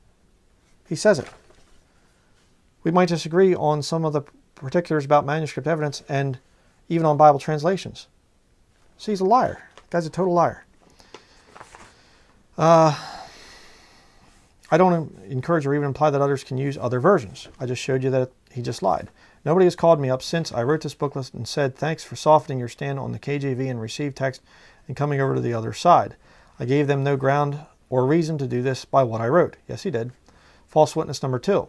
S1: He says it. We might disagree on some of the particulars about manuscript evidence and even on Bible translations. So he's a liar. The guy's a total liar. Uh, I don't encourage or even imply that others can use other versions. I just showed you that he just lied. Nobody has called me up since I wrote this booklet and said, thanks for softening your stand on the KJV and received text and coming over to the other side. I gave them no ground or reason to do this by what I wrote. Yes, he did. False witness number two.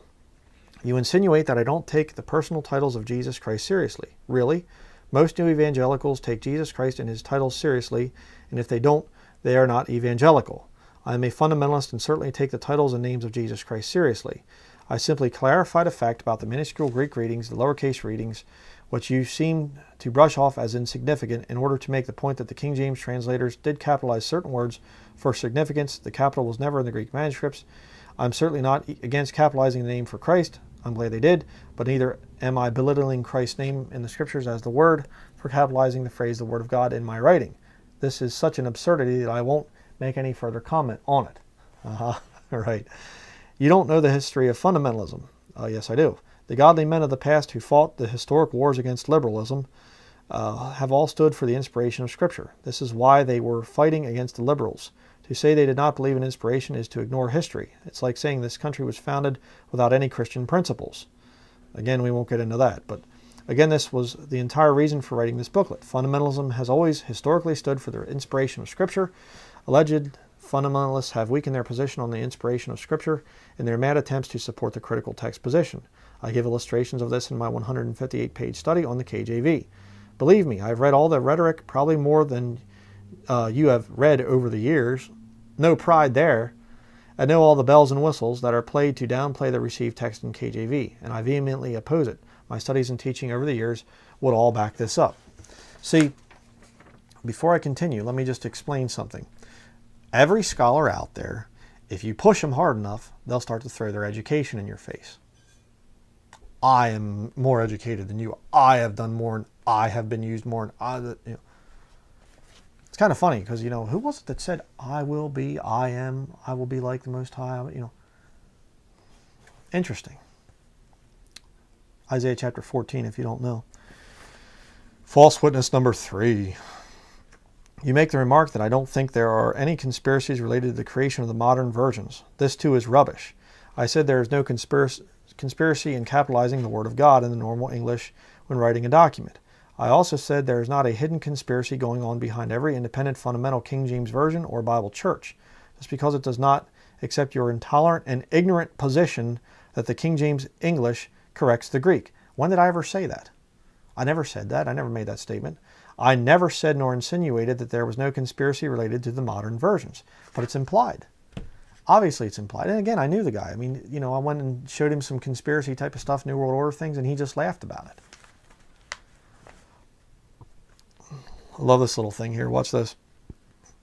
S1: You insinuate that I don't take the personal titles of Jesus Christ seriously. Really? Most new evangelicals take Jesus Christ and his titles seriously, and if they don't, they are not evangelical. I am a fundamentalist and certainly take the titles and names of Jesus Christ seriously. I simply clarified a fact about the minuscule Greek readings, the lowercase readings, which you seem to brush off as insignificant in order to make the point that the King James translators did capitalize certain words for significance. The capital was never in the Greek manuscripts. I'm certainly not against capitalizing the name for Christ. I'm glad they did, but neither am I belittling Christ's name in the scriptures as the word for capitalizing the phrase the word of God in my writing. This is such an absurdity that I won't make any further comment on it. Uh-huh. right. You don't know the history of fundamentalism. Uh, yes, I do. The godly men of the past who fought the historic wars against liberalism uh, have all stood for the inspiration of Scripture. This is why they were fighting against the liberals. To say they did not believe in inspiration is to ignore history. It's like saying this country was founded without any Christian principles. Again, we won't get into that, but again, this was the entire reason for writing this booklet. Fundamentalism has always historically stood for the inspiration of Scripture. Alleged fundamentalists have weakened their position on the inspiration of Scripture in their mad attempts to support the critical text position. I give illustrations of this in my 158 page study on the KJV. Believe me, I've read all the rhetoric, probably more than uh, you have read over the years. No pride there. I know all the bells and whistles that are played to downplay the received text in KJV, and I vehemently oppose it. My studies and teaching over the years would all back this up. See, before I continue, let me just explain something. Every scholar out there, if you push them hard enough, they'll start to throw their education in your face. I am more educated than you. I have done more, and I have been used more, and I, you know it's kind of funny because you know who was it that said i will be i am i will be like the most high you know? Interesting. Isaiah chapter 14 if you don't know. False witness number three. You make the remark that i don't think there are any conspiracies related to the creation of the modern versions this too is rubbish. I said there is no conspiracy conspiracy in capitalizing the word of god in the normal english when writing a document I also said there is not a hidden conspiracy going on behind every independent fundamental King James Version or Bible church. Just because it does not accept your intolerant and ignorant position that the King James English corrects the Greek. When did I ever say that? I never said that. I never made that statement. I never said nor insinuated that there was no conspiracy related to the modern versions, but it's implied. Obviously, it's implied. And again, I knew the guy. I mean, you know, I went and showed him some conspiracy type of stuff, New World Order things, and he just laughed about it. I love this little thing here. Watch this.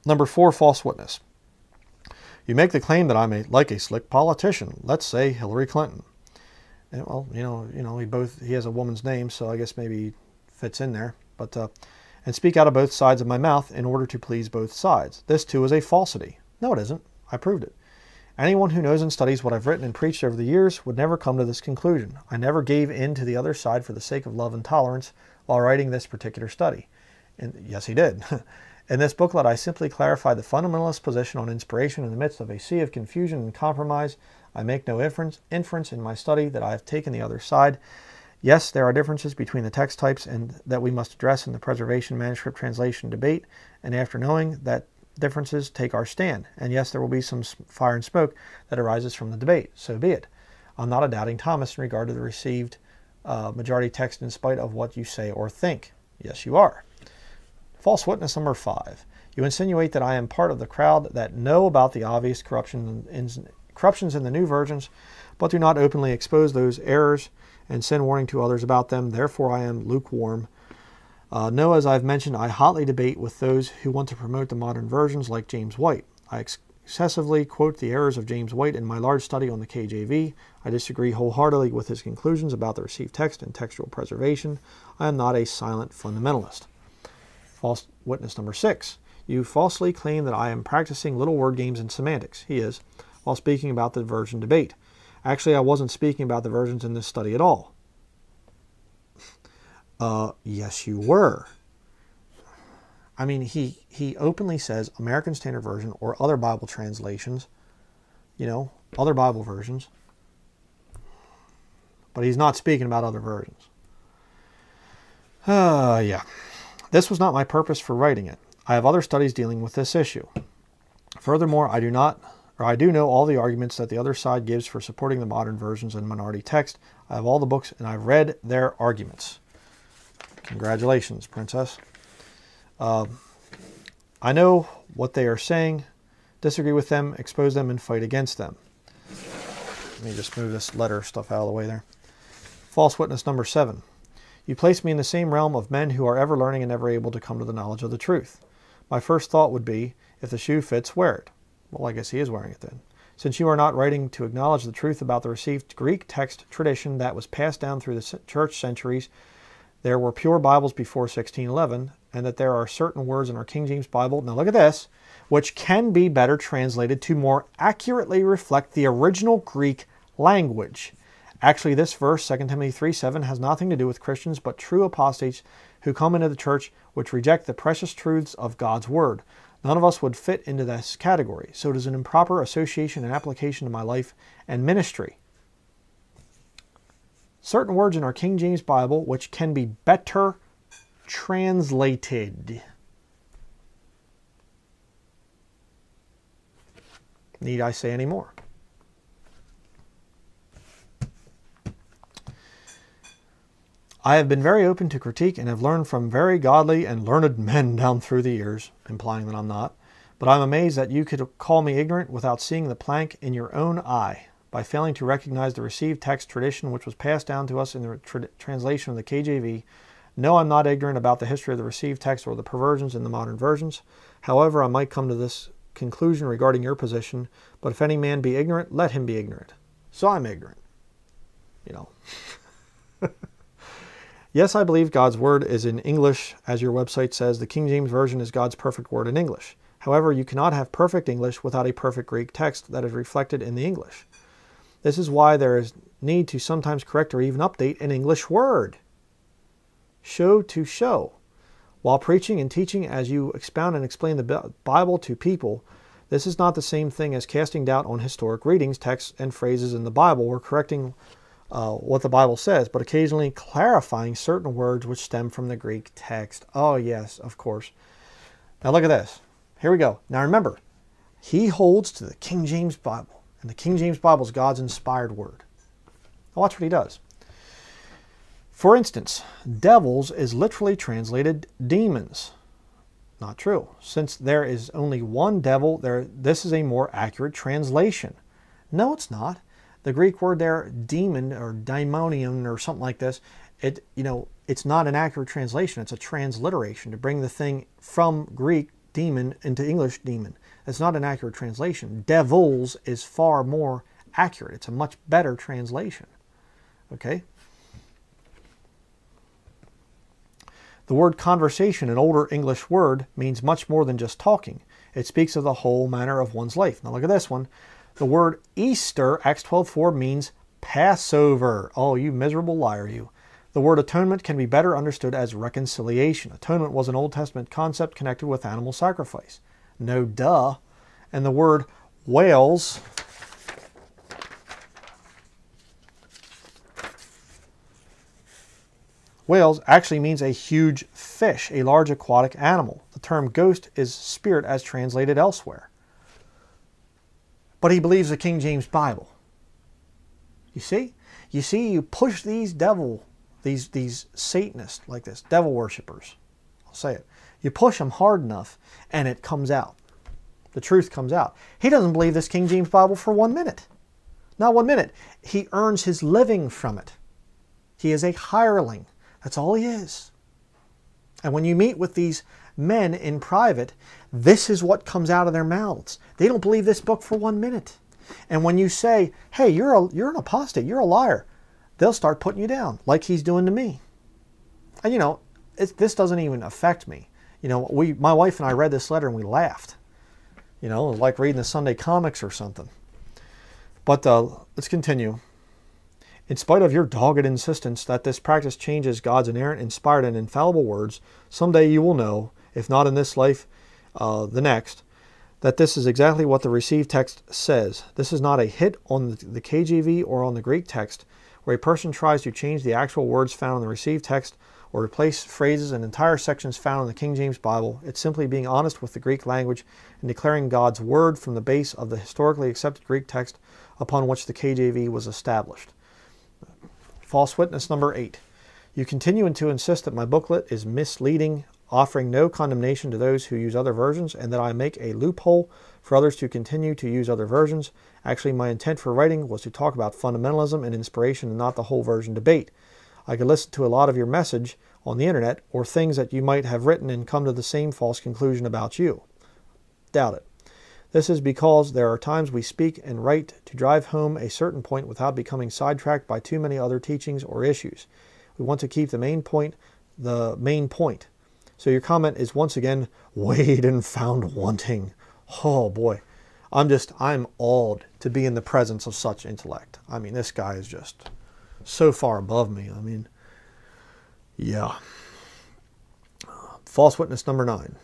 S1: Number four, false witness. You make the claim that I'm a like a slick politician. Let's say Hillary Clinton. And, well, you know, you know, he both he has a woman's name, so I guess maybe fits in there. But uh, and speak out of both sides of my mouth in order to please both sides. This too is a falsity. No, it isn't. I proved it. Anyone who knows and studies what I've written and preached over the years would never come to this conclusion. I never gave in to the other side for the sake of love and tolerance while writing this particular study. And yes, he did. in this booklet, I simply clarify the fundamentalist position on inspiration in the midst of a sea of confusion and compromise. I make no inference, inference in my study that I have taken the other side. Yes, there are differences between the text types and that we must address in the preservation manuscript translation debate. And after knowing that differences, take our stand. And yes, there will be some fire and smoke that arises from the debate. So be it. I'm not a doubting Thomas in regard to the received uh, majority text in spite of what you say or think. Yes, you are. False witness number five. You insinuate that I am part of the crowd that know about the obvious corruption in, corruptions in the new versions, but do not openly expose those errors and send warning to others about them. Therefore, I am lukewarm. Uh, no, as I've mentioned, I hotly debate with those who want to promote the modern versions like James White. I ex excessively quote the errors of James White in my large study on the KJV. I disagree wholeheartedly with his conclusions about the received text and textual preservation. I am not a silent fundamentalist. False witness number six. You falsely claim that I am practicing little word games and semantics. He is, while speaking about the version debate. Actually, I wasn't speaking about the versions in this study at all. Uh, yes, you were. I mean, he, he openly says American Standard Version or other Bible translations, you know, other Bible versions. But he's not speaking about other versions. Uh, yeah. This was not my purpose for writing it. I have other studies dealing with this issue. Furthermore, I do not, or I do know all the arguments that the other side gives for supporting the modern versions and minority text. I have all the books and I've read their arguments. Congratulations, Princess. Uh, I know what they are saying, disagree with them, expose them, and fight against them. Let me just move this letter stuff out of the way there. False witness number seven. You place me in the same realm of men who are ever learning and never able to come to the knowledge of the truth. My first thought would be, if the shoe fits, wear it. Well, I guess he is wearing it then. Since you are not writing to acknowledge the truth about the received Greek text tradition that was passed down through the church centuries, there were pure Bibles before 1611, and that there are certain words in our King James Bible, now look at this, which can be better translated to more accurately reflect the original Greek language. Actually, this verse, 2 Timothy 3 7, has nothing to do with Christians, but true apostates who come into the church which reject the precious truths of God's Word. None of us would fit into this category, so it is an improper association and application to my life and ministry. Certain words in our King James Bible which can be better translated. Need I say any more? I have been very open to critique and have learned from very godly and learned men down through the years, implying that I'm not. But I'm amazed that you could call me ignorant without seeing the plank in your own eye, by failing to recognize the received text tradition which was passed down to us in the tra translation of the KJV. No, I'm not ignorant about the history of the received text or the perversions in the modern versions. However, I might come to this conclusion regarding your position, but if any man be ignorant, let him be ignorant. So I'm ignorant. You know. Yes, I believe God's Word is in English, as your website says. The King James Version is God's perfect Word in English. However, you cannot have perfect English without a perfect Greek text that is reflected in the English. This is why there is need to sometimes correct or even update an English word. Show to show. While preaching and teaching as you expound and explain the Bible to people, this is not the same thing as casting doubt on historic readings, texts, and phrases in the Bible or correcting uh, what the Bible says, but occasionally clarifying certain words which stem from the Greek text. Oh, yes, of course. Now look at this. Here we go. Now remember, he holds to the King James Bible, and the King James Bible is God's inspired word. Now watch what he does. For instance, devils is literally translated demons. Not true. Since there is only one devil, there this is a more accurate translation. No, it's not the Greek word there, demon or daimonion or something like this, it you know it's not an accurate translation. It's a transliteration to bring the thing from Greek demon into English demon. It's not an accurate translation. Devils is far more accurate. It's a much better translation. Okay. The word conversation, an older English word, means much more than just talking. It speaks of the whole manner of one's life. Now look at this one. The word Easter, Acts 12:4, means Passover. Oh, you miserable liar, you. The word atonement can be better understood as reconciliation. Atonement was an Old Testament concept connected with animal sacrifice. No duh. And the word whales Whales actually means a huge fish, a large aquatic animal. The term ghost is spirit as translated elsewhere but he believes the King James Bible. You see? You see, you push these devil, these, these Satanists like this, devil worshippers. I'll say it. You push them hard enough and it comes out. The truth comes out. He doesn't believe this King James Bible for one minute. Not one minute. He earns his living from it. He is a hireling. That's all he is. And when you meet with these men in private, this is what comes out of their mouths. They don't believe this book for one minute. And when you say, hey, you're, a, you're an apostate, you're a liar, they'll start putting you down like he's doing to me. And you know, this doesn't even affect me. You know, we, my wife and I read this letter and we laughed. You know, like reading the Sunday comics or something. But uh, let's continue. In spite of your dogged insistence that this practice changes God's inerrant, inspired, and infallible words, someday you will know if not in this life, uh, the next, that this is exactly what the received text says. This is not a hit on the, the KJV or on the Greek text, where a person tries to change the actual words found in the received text or replace phrases and entire sections found in the King James Bible. It's simply being honest with the Greek language and declaring God's word from the base of the historically accepted Greek text upon which the KJV was established. False witness number eight. You continue to insist that my booklet is misleading, offering no condemnation to those who use other versions, and that I make a loophole for others to continue to use other versions. Actually, my intent for writing was to talk about fundamentalism and inspiration and not the whole version debate. I could listen to a lot of your message on the internet or things that you might have written and come to the same false conclusion about you. Doubt it. This is because there are times we speak and write to drive home a certain point without becoming sidetracked by too many other teachings or issues. We want to keep the main point the main point. So your comment is once again weighed and found wanting. Oh boy. I'm just I'm awed to be in the presence of such intellect. I mean, this guy is just so far above me. I mean, yeah. False witness number nine.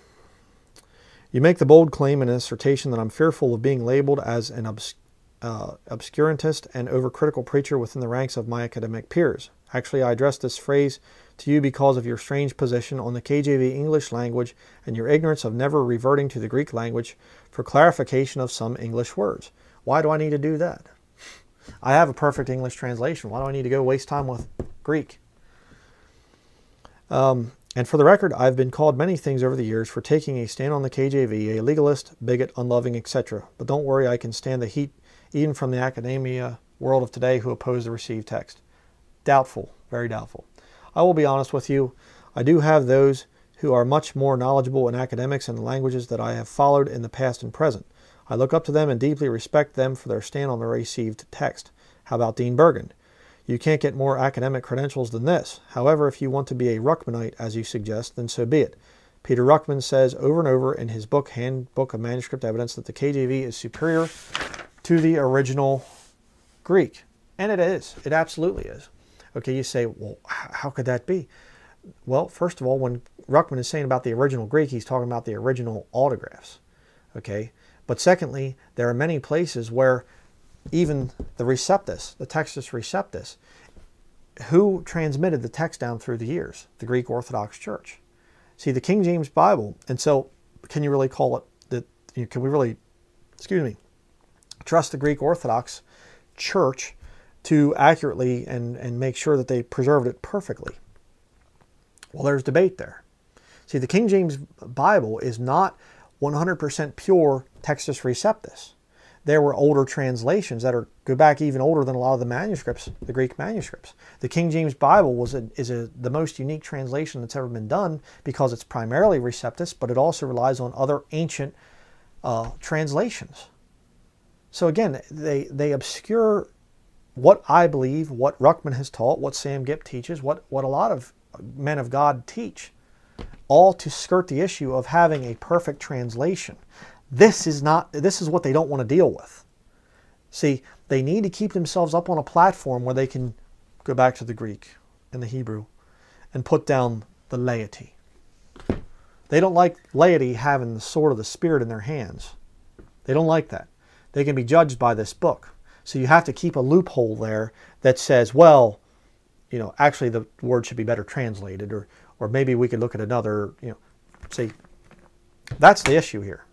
S1: You make the bold claim in assertion that I'm fearful of being labeled as an obs- uh, obscurantist and overcritical preacher within the ranks of my academic peers. Actually, I address this phrase to you because of your strange position on the KJV English language and your ignorance of never reverting to the Greek language for clarification of some English words. Why do I need to do that? I have a perfect English translation. Why do I need to go waste time with Greek? Um, and for the record, I've been called many things over the years for taking a stand on the KJV, a legalist, bigot, unloving, etc. But don't worry, I can stand the heat even from the academia world of today who oppose the received text. Doubtful, very doubtful. I will be honest with you, I do have those who are much more knowledgeable in academics and the languages that I have followed in the past and present. I look up to them and deeply respect them for their stand on the received text. How about Dean Burgon? You can't get more academic credentials than this. However, if you want to be a Ruckmanite, as you suggest, then so be it. Peter Ruckman says over and over in his book, Handbook of Manuscript Evidence, that the KJV is superior to the original Greek. And it is. It absolutely is. Okay, you say, well, how could that be? Well, first of all, when Ruckman is saying about the original Greek, he's talking about the original autographs. Okay, but secondly, there are many places where even the Receptus, the Textus Receptus, who transmitted the text down through the years? The Greek Orthodox Church. See, the King James Bible, and so can you really call it that? You know, can we really, excuse me, trust the Greek Orthodox Church to accurately and, and make sure that they preserved it perfectly? Well, there's debate there. See, the King James Bible is not 100% pure Textus Receptus there were older translations that are go back even older than a lot of the manuscripts, the Greek manuscripts. The King James Bible was a, is a, the most unique translation that's ever been done because it's primarily Receptus, but it also relies on other ancient uh, translations. So again, they they obscure what I believe, what Ruckman has taught, what Sam Gipp teaches, what what a lot of men of God teach, all to skirt the issue of having a perfect translation. This is not this is what they don't want to deal with. See, they need to keep themselves up on a platform where they can go back to the Greek and the Hebrew and put down the laity. They don't like laity having the sword of the Spirit in their hands. They don't like that. They can be judged by this book. So you have to keep a loophole there that says, well, you know, actually the word should be better translated, or or maybe we could look at another, you know, see, that's the issue here.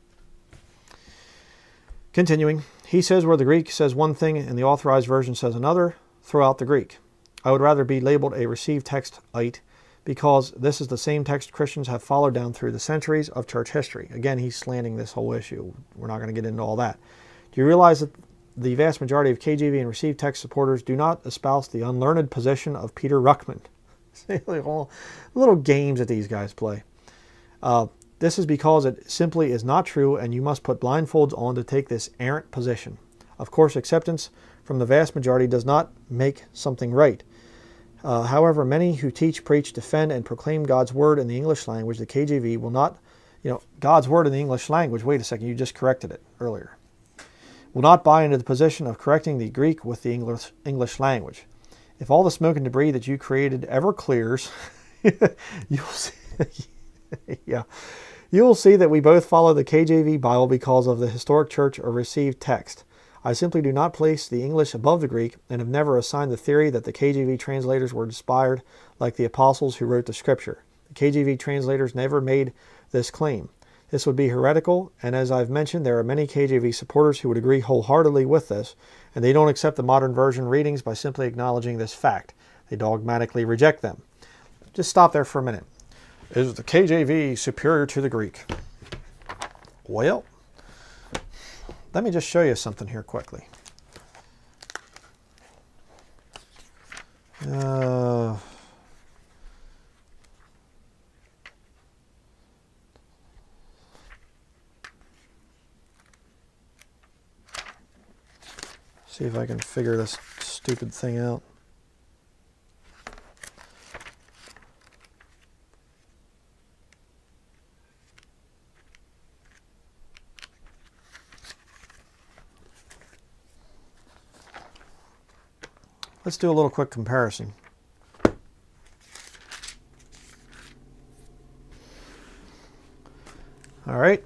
S1: Continuing, he says where the Greek says one thing and the authorized version says another, throw out the Greek. I would rather be labeled a received textite because this is the same text Christians have followed down through the centuries of church history. Again, he's slanting this whole issue. We're not going to get into all that. Do you realize that the vast majority of KJV and received text supporters do not espouse the unlearned position of Peter Ruckman? little games that these guys play. Uh, this is because it simply is not true and you must put blindfolds on to take this errant position. Of course, acceptance from the vast majority does not make something right. Uh, however, many who teach, preach, defend, and proclaim God's word in the English language, the KJV, will not, you know, God's word in the English language, wait a second, you just corrected it earlier, will not buy into the position of correcting the Greek with the English, English language. If all the smoke and debris that you created ever clears, you'll see. yeah. You will see that we both follow the KJV Bible because of the historic church or received text. I simply do not place the English above the Greek and have never assigned the theory that the KJV translators were inspired like the apostles who wrote the scripture. The KJV translators never made this claim. This would be heretical, and as I've mentioned, there are many KJV supporters who would agree wholeheartedly with this, and they don't accept the modern version readings by simply acknowledging this fact. They dogmatically reject them. Just stop there for a minute. Is the KJV superior to the Greek? Well, let me just show you something here quickly. Uh, see if I can figure this stupid thing out. Let's do a little quick comparison. All right.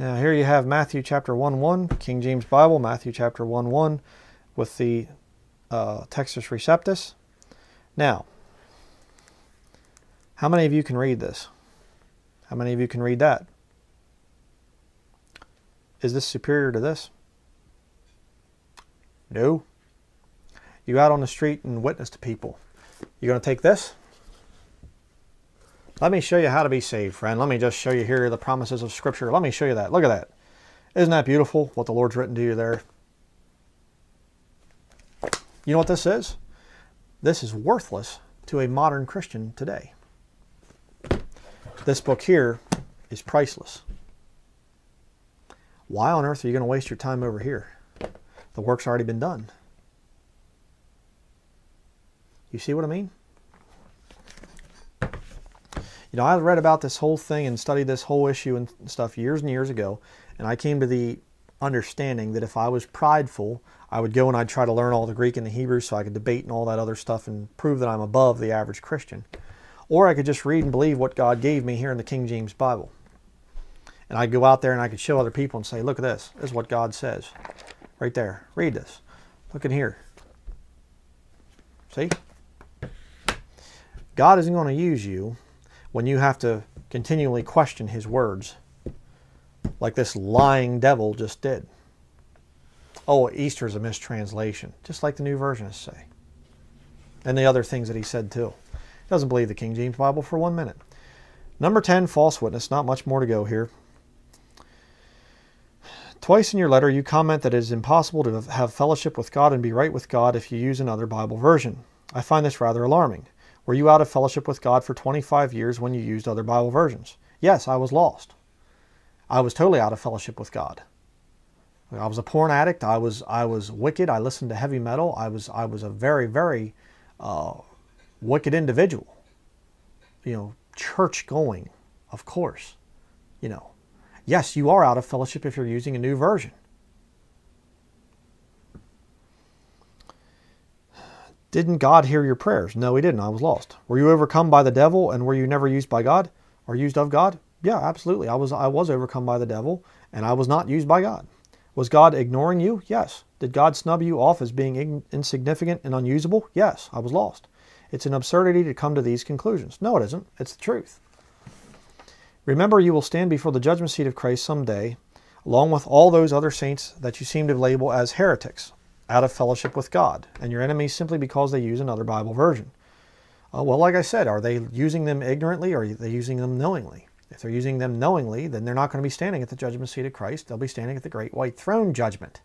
S1: Now here you have Matthew chapter 1 1, King James Bible, Matthew chapter 1 1 with the uh, Textus Receptus. Now, how many of you can read this? How many of you can read that? Is this superior to this? No. You out on the street and witness to people. You're going to take this? Let me show you how to be saved, friend. Let me just show you here the promises of Scripture. Let me show you that. Look at that. Isn't that beautiful what the Lord's written to you there? You know what this is? This is worthless to a modern Christian today. This book here is priceless. Why on earth are you going to waste your time over here? The work's already been done. You see what I mean? You know, I read about this whole thing and studied this whole issue and stuff years and years ago, and I came to the understanding that if I was prideful, I would go and I'd try to learn all the Greek and the Hebrew so I could debate and all that other stuff and prove that I'm above the average Christian. Or I could just read and believe what God gave me here in the King James Bible. And I'd go out there and I could show other people and say, look at this. This is what God says. Right there. Read this. Look in here. See? God isn't going to use you when you have to continually question his words like this lying devil just did. Oh, Easter is a mistranslation, just like the New Versionists say. And the other things that he said too. He doesn't believe the King James Bible for one minute. Number 10, false witness. Not much more to go here. Twice in your letter, you comment that it is impossible to have fellowship with God and be right with God if you use another Bible version. I find this rather alarming. Were you out of fellowship with God for 25 years when you used other Bible versions? Yes, I was lost. I was totally out of fellowship with God. I was a porn addict. I was I was wicked. I listened to heavy metal. I was I was a very very uh, wicked individual. You know, church going, of course. You know, Yes, you are out of fellowship if you're using a new version. Didn't God hear your prayers? No, he didn't. I was lost. Were you overcome by the devil and were you never used by God or used of God? Yeah, absolutely. I was I was overcome by the devil and I was not used by God. Was God ignoring you? Yes. Did God snub you off as being insignificant and unusable? Yes, I was lost. It's an absurdity to come to these conclusions. No, it isn't. It's the truth. Remember, you will stand before the judgment seat of Christ someday, along with all those other saints that you seem to label as heretics, out of fellowship with God, and your enemies simply because they use another Bible version. Uh, well, like I said, are they using them ignorantly or are they using them knowingly? If they're using them knowingly, then they're not going to be standing at the judgment seat of Christ. They'll be standing at the great white throne judgment.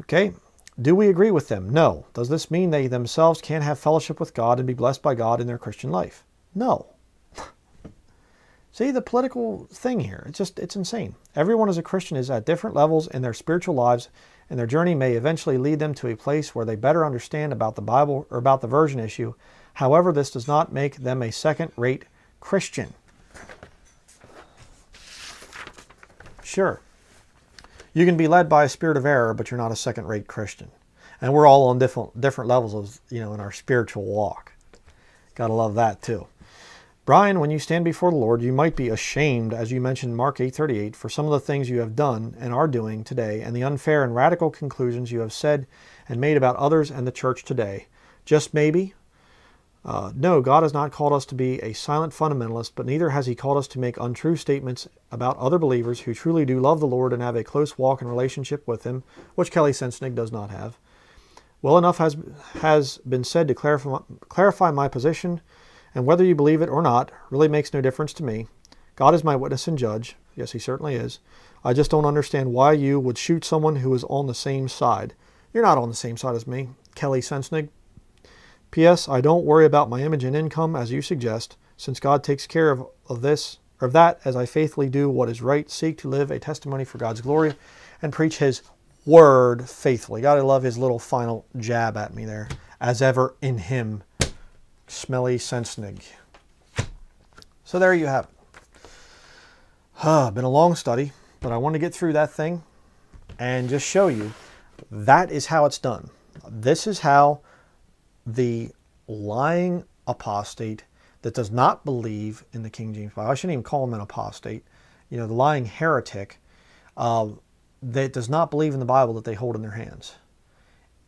S1: Okay, do we agree with them? No. Does this mean they themselves can't have fellowship with God and be blessed by God in their Christian life? No. See the political thing here. It's just, it's insane. Everyone as a Christian is at different levels in their spiritual lives, and their journey may eventually lead them to a place where they better understand about the Bible or about the version issue. However, this does not make them a second rate Christian. Sure. You can be led by a spirit of error, but you're not a second-rate Christian. And we're all on different different levels of you know in our spiritual walk. Gotta love that too. Bryan, when you stand before the Lord, you might be ashamed, as you mentioned Mark 8:38, for some of the things you have done and are doing today, and the unfair and radical conclusions you have said and made about others and the church today. Just maybe, uh, no, God has not called us to be a silent fundamentalist, but neither has He called us to make untrue statements about other believers who truly do love the Lord and have a close walk and relationship with Him, which Kelly Sensenig does not have. Well enough has, has been said to clarify, clarify my position, and whether you believe it or not really makes no difference to me. God is my witness and judge. Yes, He certainly is. I just don't understand why you would shoot someone who is on the same side. You're not on the same side as me, Kelly Sensenig. P.S. I don't worry about my image and income as you suggest, since God takes care of, of this or of that as I faithfully do what is right, seek to live a testimony for God's glory, and preach His word faithfully. Gotta love his little final jab at me there. As ever in him, smelly Sensenig. So there you have it. Uh, been a long study, but I want to get through that thing and just show you that is how it's done. This is how the lying apostate that does not believe in the King James Bible, I shouldn't even call him an apostate, you know, the lying heretic, uh, that does not believe in the Bible that they hold in their hands.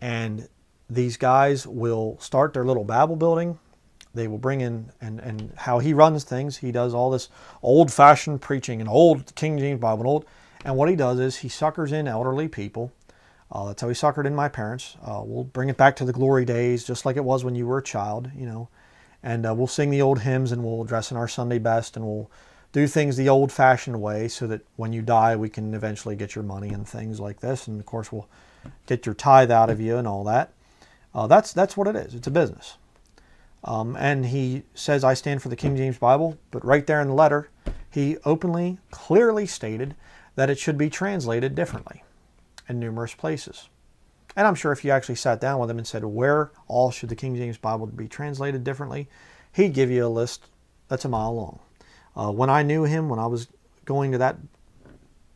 S1: And these guys will start their little Babel building. They will bring in, and, and how he runs things, he does all this old fashioned preaching and old King James Bible and old. And what he does is he suckers in elderly people. Uh, that's how he suckered in my parents. Uh, we'll bring it back to the glory days, just like it was when you were a child, you know. And uh, we'll sing the old hymns and we'll dress in our Sunday best and we'll do things the old fashioned way so that when you die, we can eventually get your money and things like this. And of course, we'll get your tithe out of you and all that. Uh, that's, that's what it is. It's a business. Um, and he says, I stand for the King James Bible, but right there in the letter, he openly, clearly stated that it should be translated differently in numerous places. And I'm sure if you actually sat down with him and said, where all should the King James Bible be translated differently, he'd give you a list that's a mile long. Uh, when I knew him, when I was going to that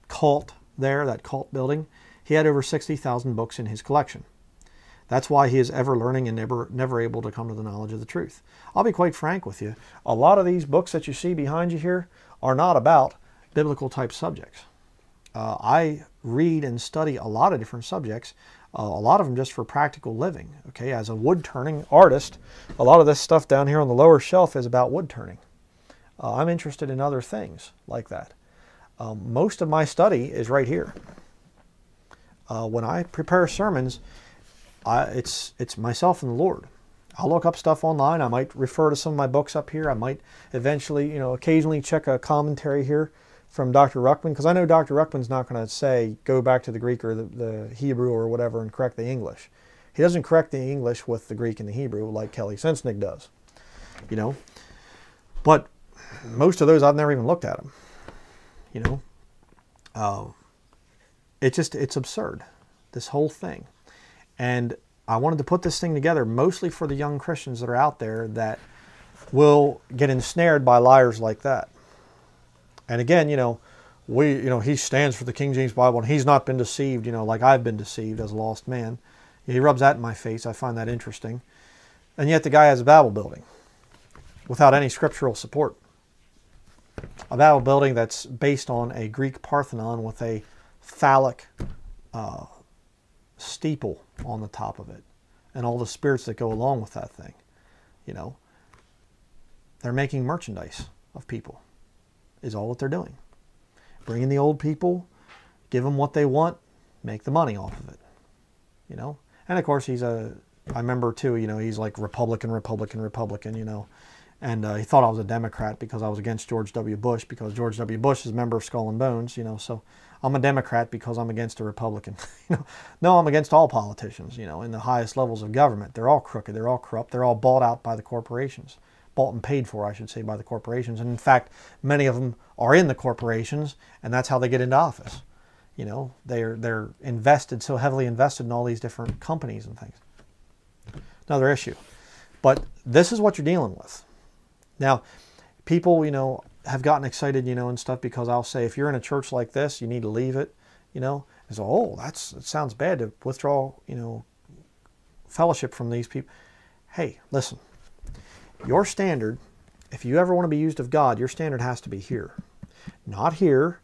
S1: cult there, that cult building, he had over 60,000 books in his collection. That's why he is ever learning and never, never able to come to the knowledge of the truth. I'll be quite frank with you. A lot of these books that you see behind you here are not about biblical type subjects. Uh, I read and study a lot of different subjects, uh, a lot of them just for practical living. Okay, as a wood turning artist, a lot of this stuff down here on the lower shelf is about wood turning. Uh, I'm interested in other things like that. Um, most of my study is right here. Uh, when I prepare sermons, I, it's it's myself and the Lord. I'll look up stuff online. I might refer to some of my books up here. I might eventually, you know, occasionally check a commentary here from Dr. Ruckman because I know Dr. Ruckman's not going to say go back to the Greek or the, the Hebrew or whatever and correct the English. He doesn't correct the English with the Greek and the Hebrew like Kelly Sensenig does, you know. But most of those I've never even looked at them. You know, uh, it just it's absurd, this whole thing, and I wanted to put this thing together mostly for the young Christians that are out there that will get ensnared by liars like that. And again, you know, we you know he stands for the King James Bible and he's not been deceived. You know, like I've been deceived as a lost man. He rubs that in my face. I find that interesting. And yet the guy has a Babel building without any scriptural support a Babel building that's based on a Greek Parthenon with a phallic uh, steeple on the top of it and all the spirits that go along with that thing. You know, they're making merchandise of people, is all that they're doing. Bringing the old people, give them what they want, make the money off of it. You know, and of course he's a. I remember too. You know, he's like Republican, Republican, Republican. You know, and uh, he thought I was a Democrat because I was against George W. Bush because George W. Bush is a member of Skull and Bones, you know. So I'm a Democrat because I'm against a Republican. you know, no, I'm against all politicians. You know, in the highest levels of government, they're all crooked, they're all corrupt, they're all bought out by the corporations, bought and paid for, I should say, by the corporations. And in fact, many of them are in the corporations, and that's how they get into office. You know, they're they're invested so heavily invested in all these different companies and things. Another issue, but this is what you're dealing with now, people, you know, have gotten excited, you know, and stuff because I'll say if you're in a church like this, you need to leave it, you know. So, oh, that's it sounds bad to withdraw, you know, fellowship from these people. Hey, listen. Your standard, if you ever want to be used of God, your standard has to be here. Not here,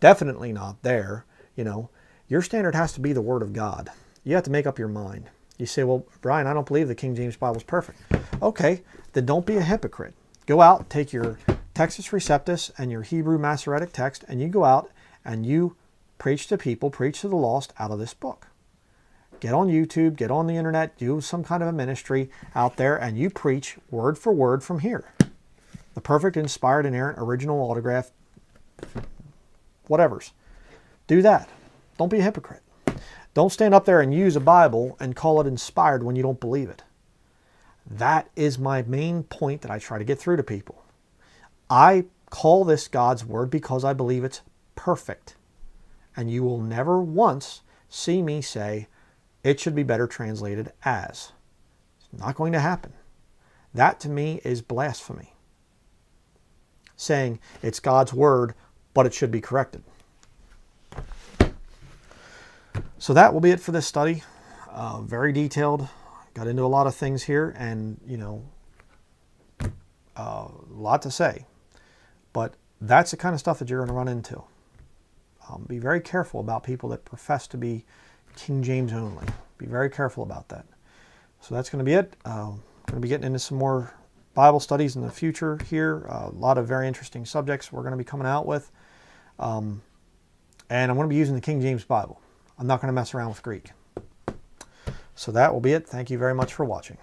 S1: definitely not there, you know. Your standard has to be the Word of God. You have to make up your mind. You say, well, Bryan, I don't believe the King James Bible is perfect. Okay, then don't be a hypocrite. Go out, take your Textus Receptus and your Hebrew Masoretic text, and you go out and you preach to people, preach to the lost out of this book. Get on YouTube, get on the internet, do some kind of a ministry out there, and you preach word for word from here. The perfect, inspired, inerrant, original autograph, whatever's. Do that. Don't be a hypocrite. Don't stand up there and use a Bible and call it inspired when you don't believe it. That is my main point that I try to get through to people. I call this God's Word because I believe it's perfect. And you will never once see me say, it should be better translated as. It's not going to happen. That to me is blasphemy. Saying it's God's Word, but it should be corrected. So that will be it for this study. Uh, very detailed. Got into a lot of things here and, you know, a uh, lot to say. But that's the kind of stuff that you're going to run into. Um, be very careful about people that profess to be King James only. Be very careful about that. So that's going to be it. Uh, I'm going to be getting into some more Bible studies in the future here. Uh, a lot of very interesting subjects we're going to be coming out with. Um, and I'm going to be using the King James Bible. I'm not going to mess around with Greek. So that will be it. Thank you very much for watching.